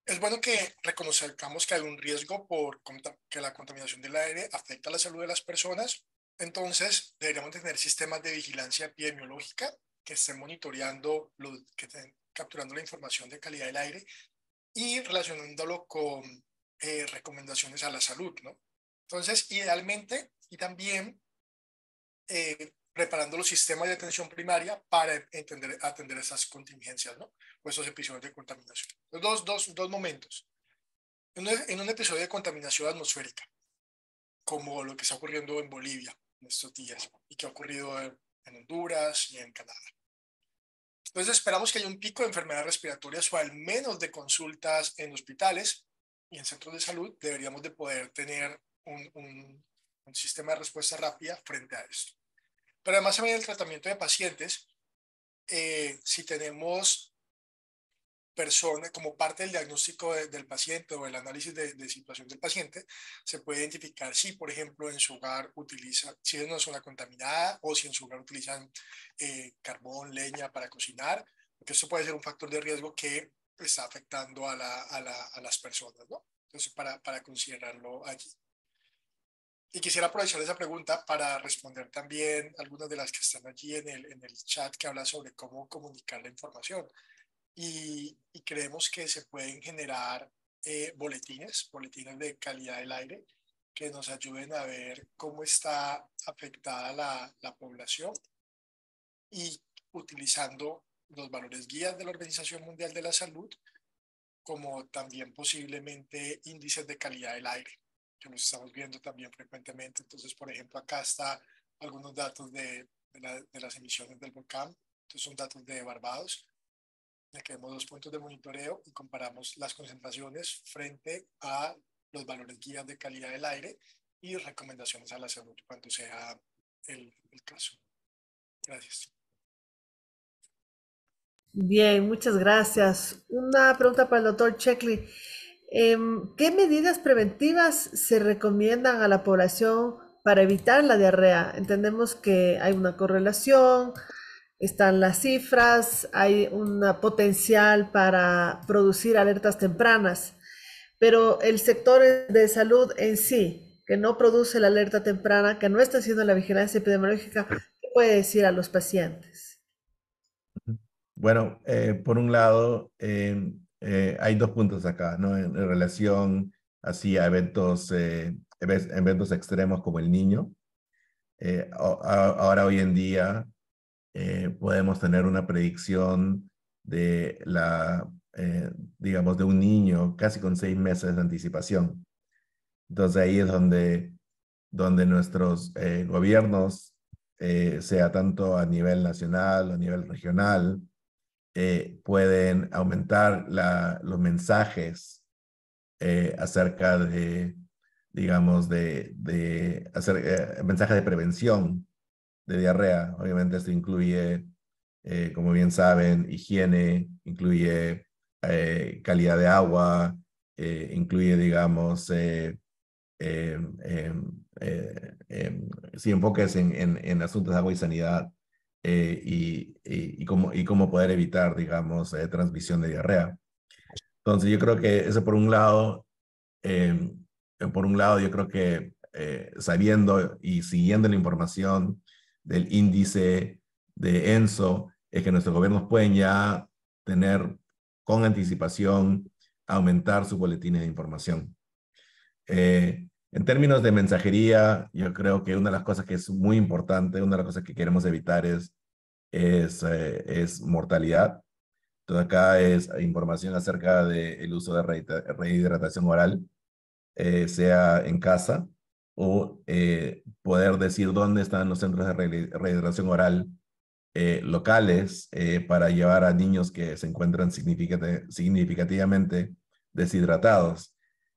Es bueno que reconozcamos que hay un riesgo por que la contaminación del aire afecta la salud de las personas. Entonces, deberíamos tener sistemas de vigilancia epidemiológica que estén monitoreando, que estén capturando la información de calidad del aire y relacionándolo con eh, recomendaciones a la salud, ¿no? Entonces, idealmente, y también eh, preparando los sistemas de atención primaria para entender, atender esas contingencias, ¿no? O esos episodios de contaminación. Dos, dos, dos momentos. En un, en un episodio de contaminación atmosférica, como lo que está ocurriendo en Bolivia en estos días y que ha ocurrido en Honduras y en Canadá. Entonces esperamos que haya un pico de enfermedades respiratorias o al menos de consultas en hospitales y en centros de salud deberíamos de poder tener un, un, sistema de respuesta rápida frente a esto. Pero además también el tratamiento de pacientes, eh, si tenemos personas como parte del diagnóstico del paciente o el análisis de, de, situación del paciente, se puede identificar si, por ejemplo, en su hogar utiliza, si es una zona contaminada o si en su hogar utilizan eh, carbón, leña para cocinar, porque esto puede ser un factor de riesgo que está afectando a, la, a, la, a las personas, ¿no? Entonces, para, para considerarlo allí. Y quisiera aprovechar esa pregunta para responder también algunas de las que están allí en el, en el chat que habla sobre cómo comunicar la información. Y, y creemos que se pueden generar eh, boletines, boletines de calidad del aire, que nos ayuden a ver cómo está afectada la, la población y utilizando los valores guías de la Organización Mundial de la Salud, como también posiblemente índices de calidad del aire, que los estamos viendo también frecuentemente. Entonces, por ejemplo, acá está algunos datos de, de, las emisiones del volcán. Estos son datos de Barbados. Aquí vemos dos puntos de monitoreo y comparamos las concentraciones frente a los valores guías de calidad del aire y recomendaciones a la salud cuando sea el, el caso. Gracias. Bien, muchas gracias. Una pregunta para el doctor Checkley. Em, ¿Qué medidas preventivas se recomiendan a la población para evitar la diarrea? Entendemos que hay una correlación están las cifras, hay un potencial para producir alertas tempranas, pero el sector de salud en sí, que no produce la alerta temprana, que no está haciendo la vigilancia epidemiológica, ¿qué puede decir a los pacientes? Bueno, eh, por un lado, eh, eh, hay dos puntos acá, ¿no? En, relación así a eventos, eventos extremos como el niño. ahora, hoy en día, podemos tener una predicción de la, digamos, de un niño casi con seis meses de anticipación. Entonces ahí es donde, donde nuestros gobiernos, sea tanto a nivel nacional o a nivel regional, eh, pueden aumentar los mensajes eh, acerca de, digamos, de, de eh, mensajes de prevención de diarrea. Obviamente esto incluye, como bien saben, higiene, incluye calidad de agua, incluye, digamos, em, em, si enfoques en, en, en asuntos de agua y sanidad, eh, y, y, cómo, y cómo poder evitar, digamos, eh, transmisión de diarrea. Entonces, yo creo que eso por un lado, em, por un lado, yo creo que eh, sabiendo y siguiendo la información del índice de ENSO, es que nuestros gobiernos pueden ya tener con anticipación aumentar sus boletines de información. En términos de mensajería, yo creo que una de las cosas que es muy importante, una de las cosas que queremos evitar es, es, eh, mortalidad. Todo acá es información acerca del uso de rehidratación oral, eh, sea en casa o eh, poder decir dónde están los centros de rehidratación oral locales para llevar a niños que se encuentran significativamente deshidratados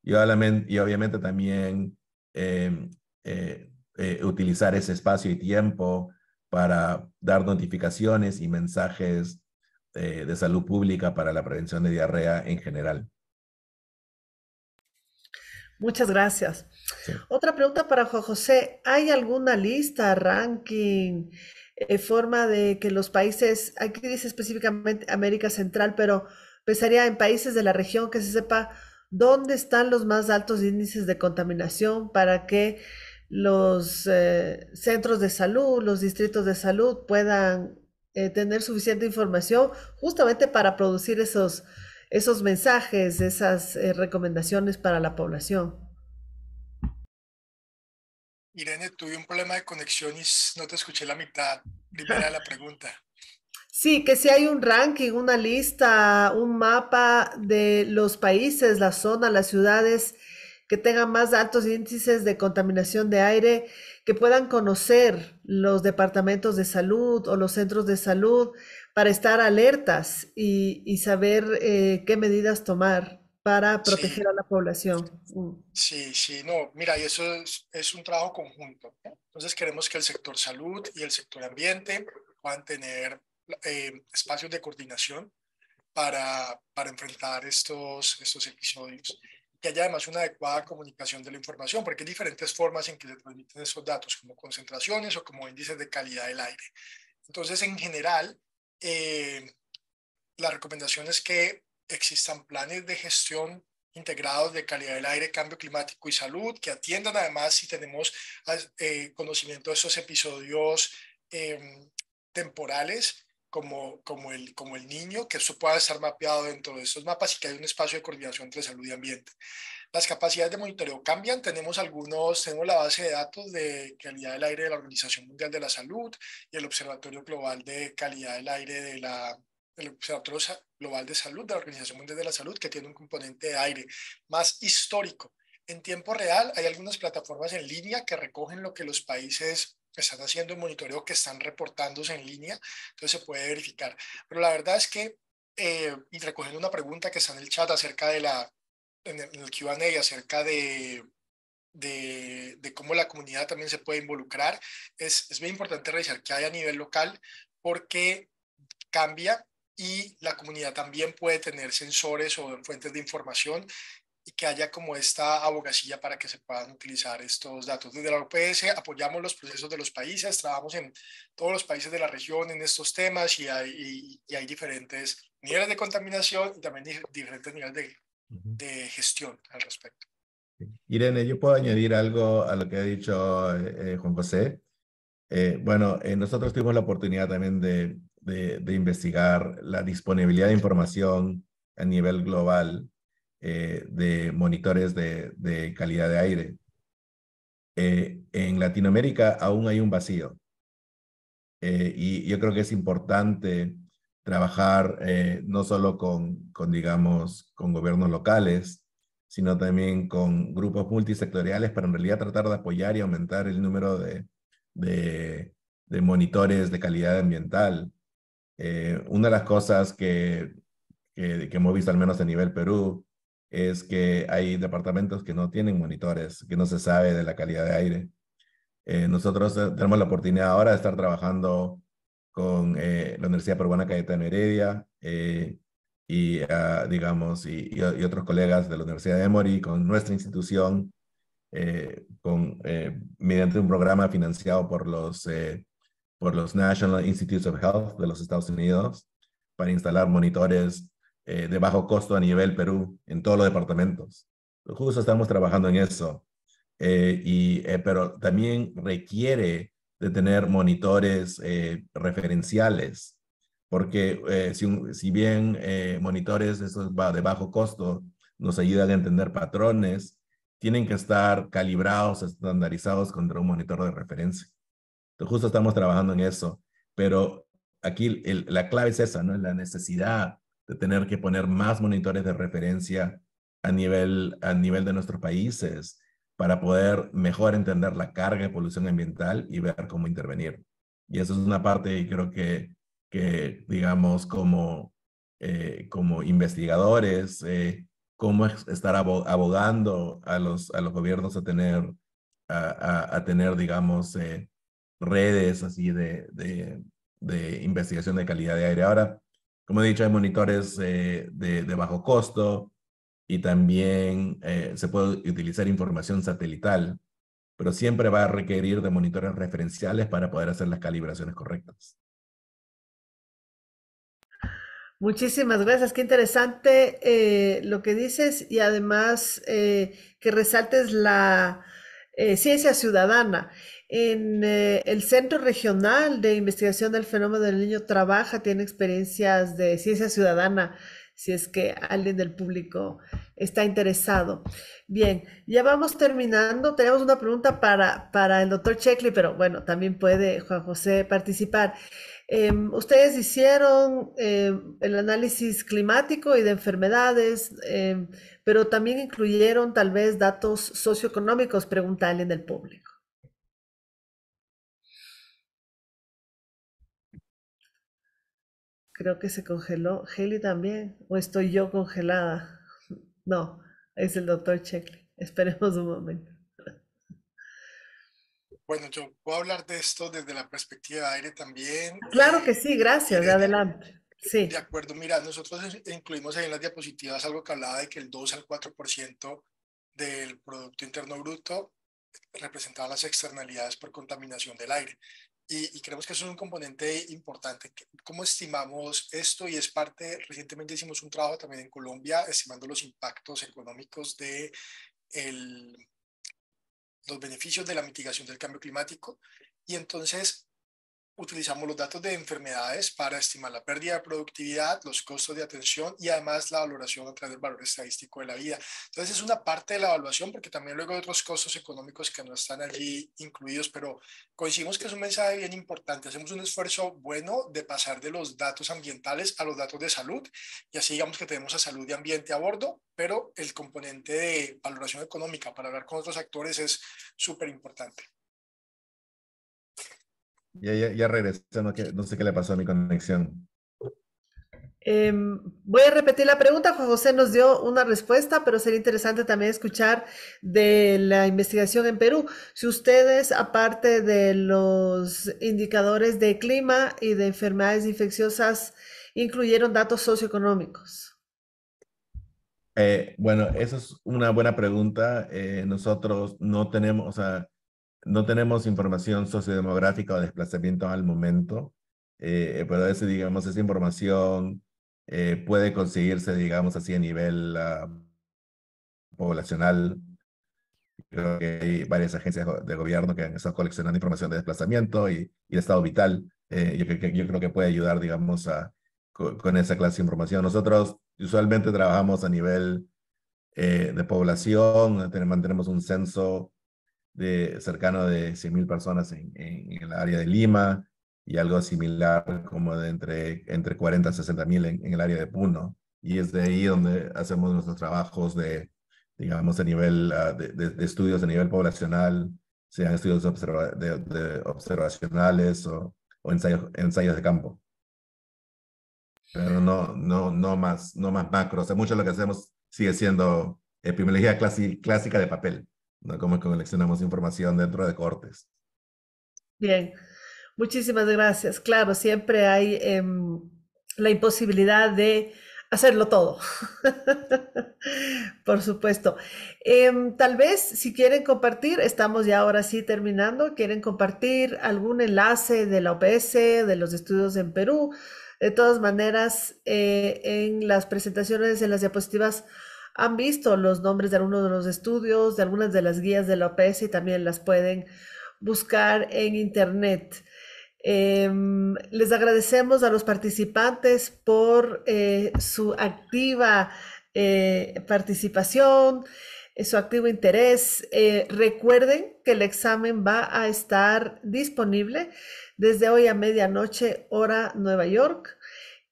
y obviamente, también em, eh, eh, utilizar ese espacio y tiempo para dar notificaciones y mensajes eh, de salud pública para la prevención de diarrea en general. Muchas gracias. Otra pregunta para Juan José. ¿Hay alguna lista, ranking, forma de que los países, aquí dice específicamente América Central, pero pensaría en países de la región que se sepa dónde están los más altos índices de contaminación para que los eh, centros de salud, los distritos de salud puedan eh, tener suficiente información justamente para producir esos, esos mensajes, esas eh, recomendaciones para la población. Irene, tuve un problema de conexión y no te escuché la mitad. Primera la pregunta. Sí, que si hay un ranking, una lista, un mapa de los países, la zona, las ciudades que tengan más altos índices de contaminación de aire, que puedan conocer los departamentos de salud o los centros de salud para estar alertas y, saber eh, qué medidas tomar para proteger a la población. Mm. Sí, sí, no, mira, y eso es, es un trabajo conjunto. Entonces queremos que el sector salud y el sector ambiente puedan tener eh, espacios de coordinación para, para enfrentar estos, estos episodios. Que haya además una adecuada comunicación de la información, porque hay diferentes formas en que se transmiten esos datos, como concentraciones o como índices de calidad del aire. Entonces, en general, eh, la recomendación es que existan planes de gestión integrados de calidad del aire, cambio climático y salud, que atiendan además si tenemos eh, conocimiento de estos episodios eh, temporales como, como, el, como el niño, que eso pueda estar mapeado dentro de estos mapas y que hay un espacio de coordinación entre salud y ambiente. Las capacidades de monitoreo cambian, tenemos algunos, tenemos la base de datos de calidad del aire de la Organización Mundial de la Salud y el Observatorio Global de Calidad del Aire de la, el Observatorio Global de Salud de la Organización Mundial de la Salud, que tiene un componente de aire más histórico. En tiempo real hay algunas plataformas en línea que recogen lo que los países están haciendo el monitoreo, que están reportándose en línea, entonces se puede verificar. Pero la verdad es que, eh, y recogiendo una pregunta que está en el chat acerca de la, en el, el Q&A, acerca de, de, de, cómo la comunidad también se puede involucrar, es, es muy importante revisar qué hay a nivel local, porque cambia y la comunidad también puede tener sensores o fuentes de información y que haya como esta abogacía para que se puedan utilizar estos datos. Desde la OPS apoyamos los procesos de los países, trabajamos en todos los países de la región en estos temas y hay, y, hay diferentes niveles de contaminación y también diferentes niveles de, de gestión al respecto. Irene, yo puedo añadir algo a lo que ha dicho eh, eh, Juan José. Eh, bueno, nosotros tuvimos la oportunidad también de, de, de, investigar la disponibilidad de información a nivel global eh, de monitores de, de, calidad de aire. Eh, en Latinoamérica aún hay un vacío eh, y yo creo que es importante trabajar no solo con, con, digamos, con gobiernos locales, sino también con grupos multisectoriales para en realidad tratar de apoyar y aumentar el número de, de, monitores de calidad ambiental. una de las cosas que, que, hemos visto al menos a nivel Perú es que hay departamentos que no tienen monitores, que no se sabe de la calidad de aire. Eh, nosotros eh, tenemos la oportunidad ahora de estar trabajando con eh, la Universidad Peruana Cayetano Heredia y, ah, digamos, y, y, otros colegas de la Universidad de Emory, con nuestra institución, con, mediante un programa financiado por los, por los National Institutes of Health de los Estados Unidos para instalar monitores eh, de bajo costo a nivel Perú en todos los departamentos. Justo estamos trabajando en eso. Eh, y, eh, pero también requiere de tener monitores referenciales, porque si, si, bien monitores esos de bajo costo nos ayudan a entender patrones, tienen que estar calibrados, estandarizados contra un monitor de referencia. Entonces, justo estamos trabajando en eso, pero aquí la clave es esa, ¿no? La necesidad de tener que poner más monitores de referencia a nivel, a nivel de nuestros países para poder mejor entender la carga de polución ambiental y ver cómo intervenir. Y eso es una parte, y creo que, que digamos, como, eh, como investigadores, eh, cómo estar abogando a los, a los gobiernos a tener, a, a, tener digamos, eh, redes así de, de, de investigación de calidad de aire. Ahora, como he dicho, hay monitores de, de, bajo costo y también eh, se puede utilizar información satelital, pero siempre va a requerir de monitores referenciales para poder hacer las calibraciones correctas. Muchísimas gracias, qué interesante eh, lo que dices y además eh, que resaltes la ciencia ciudadana. En el Centro Regional de Investigación del Fenómeno del Niño trabaja, tiene experiencias de ciencia ciudadana, si es que alguien del público está interesado. Bien, ya vamos terminando. Tenemos una pregunta para, para el doctor Checkley, pero bueno, también puede Juan José participar. Em, ustedes hicieron em, el análisis climático y de enfermedades, em, pero también incluyeron tal vez datos socioeconómicos, pregunta alguien del público. Creo que se congeló. Heli también. ¿O estoy yo congelada? No, es el doctor Checkley. Esperemos un momento. Bueno, yo puedo hablar de esto desde la perspectiva de aire también. Claro que sí, gracias. adelante. Sí. De acuerdo, mira, nosotros incluimos ahí en las diapositivas algo que hablaba de que el 2 al 4% del Producto Interno Bruto representaba las externalidades por contaminación del aire y, creemos que eso es un componente importante. ¿Cómo estimamos esto? Y es parte, recientemente hicimos un trabajo también en Colombia estimando los impactos económicos de el, los beneficios de la mitigación del cambio climático. Y entonces utilizamos los datos de enfermedades para estimar la pérdida de productividad, los costos de atención y además la valoración a través del valor estadístico de la vida. Entonces es una parte de la evaluación porque también luego hay otros costos económicos que no están allí incluidos, pero coincidimos que es un mensaje bien importante. Hacemos un esfuerzo bueno de pasar de los datos ambientales a los datos de salud y así digamos que tenemos a salud y ambiente a bordo, pero el componente de valoración económica para hablar con otros actores es súper importante. Ya, ya, ya regresé, no, no, sé qué le pasó a mi conexión. Eh, voy a repetir la pregunta. Juan José nos dio una respuesta, pero sería interesante también escuchar de la investigación en Perú. Si ustedes, aparte de los indicadores de clima y de enfermedades infecciosas, incluyeron datos socioeconómicos. Eh, bueno, esa es una buena pregunta. Eh, nosotros no tenemos, o sea, no tenemos información sociodemográfica o desplazamiento al momento, eh, pero ese, digamos, esa información puede conseguirse, digamos, así a nivel uh, poblacional. Creo que hay varias agencias de gobierno que han coleccionando información de desplazamiento y, y estado vital. yo, yo creo que puede ayudar, digamos, a, con, esa clase de información. Nosotros usualmente trabajamos a nivel eh, de población, mantenemos un censo de cercano de 100.000 personas en, en, el área de Lima y algo similar como de entre, entre 40 a 60.000 en, en el área de Puno. Y es de ahí donde hacemos nuestros trabajos de, digamos, a nivel ah, de, de, estudios a nivel poblacional, sean estudios de, observacionales o, o ensayos, ensayos de campo pero no, no, no más, no más macro. O sea, mucho de lo que hacemos sigue siendo epidemiología clásica de papel, ¿no? Como coleccionamos información dentro de cortes. Bien, muchísimas gracias. Claro, siempre hay eh, la imposibilidad de hacerlo todo. Por supuesto. Eh, tal vez si quieren compartir, estamos ya ahora sí terminando, quieren compartir algún enlace de la OPS, de los estudios en Perú, de todas maneras, eh, en las presentaciones, en las diapositivas, han visto los nombres de algunos de los estudios, de algunas de las guías de la OPS y también las pueden buscar en Internet. Em, les agradecemos a los participantes por eh, su activa eh, participación, su activo interés. recuerden que el examen va a estar disponible desde hoy a medianoche, hora Nueva York,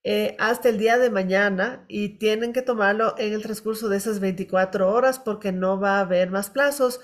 eh, hasta el día de mañana y tienen que tomarlo en el transcurso de esas 24 horas porque no va a haber más plazos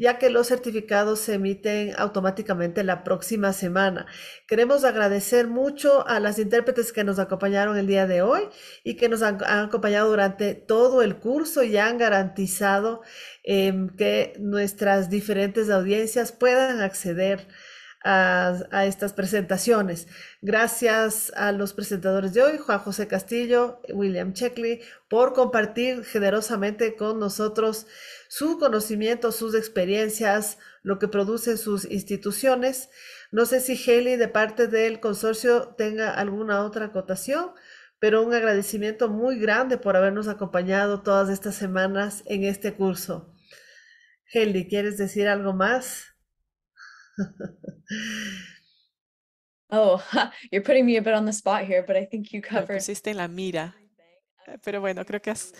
ya que los certificados se emiten automáticamente la próxima semana. Queremos agradecer mucho a las intérpretes que nos acompañaron el día de hoy y que nos han, acompañado durante todo el curso y han garantizado em, que nuestras diferentes audiencias puedan acceder a, estas presentaciones. Gracias a los presentadores de hoy, Juan José Castillo, William Checkley, por compartir generosamente con nosotros su conocimiento, sus experiencias, lo que producen sus instituciones. No sé si Haley de parte del consorcio tenga alguna otra acotación, pero un agradecimiento muy grande por habernos acompañado todas estas semanas en este curso. Haley, ¿quieres decir algo más? Oh, you're putting me a bit on the spot here, but I think you covered. pusiste en la mira. Eh, pero bueno, creo que has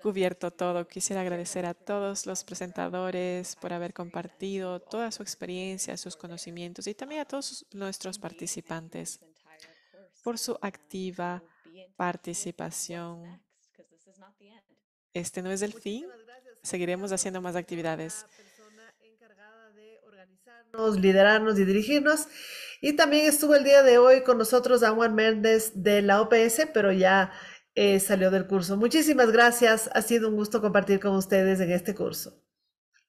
cubierto todo. Quisiera agradecer a todos los presentadores por haber compartido toda su experiencia, sus conocimientos y también a todos nuestros participantes por su activa participación. Este no es el fin. Seguiremos haciendo más actividades liderarnos y dirigirnos. Y también estuvo el día de hoy con nosotros Juan Méndez de la OPS, pero ya eh, salió del curso. Muchísimas gracias. Ha sido un gusto compartir con ustedes en este curso.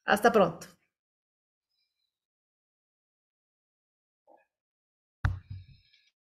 Hasta pronto.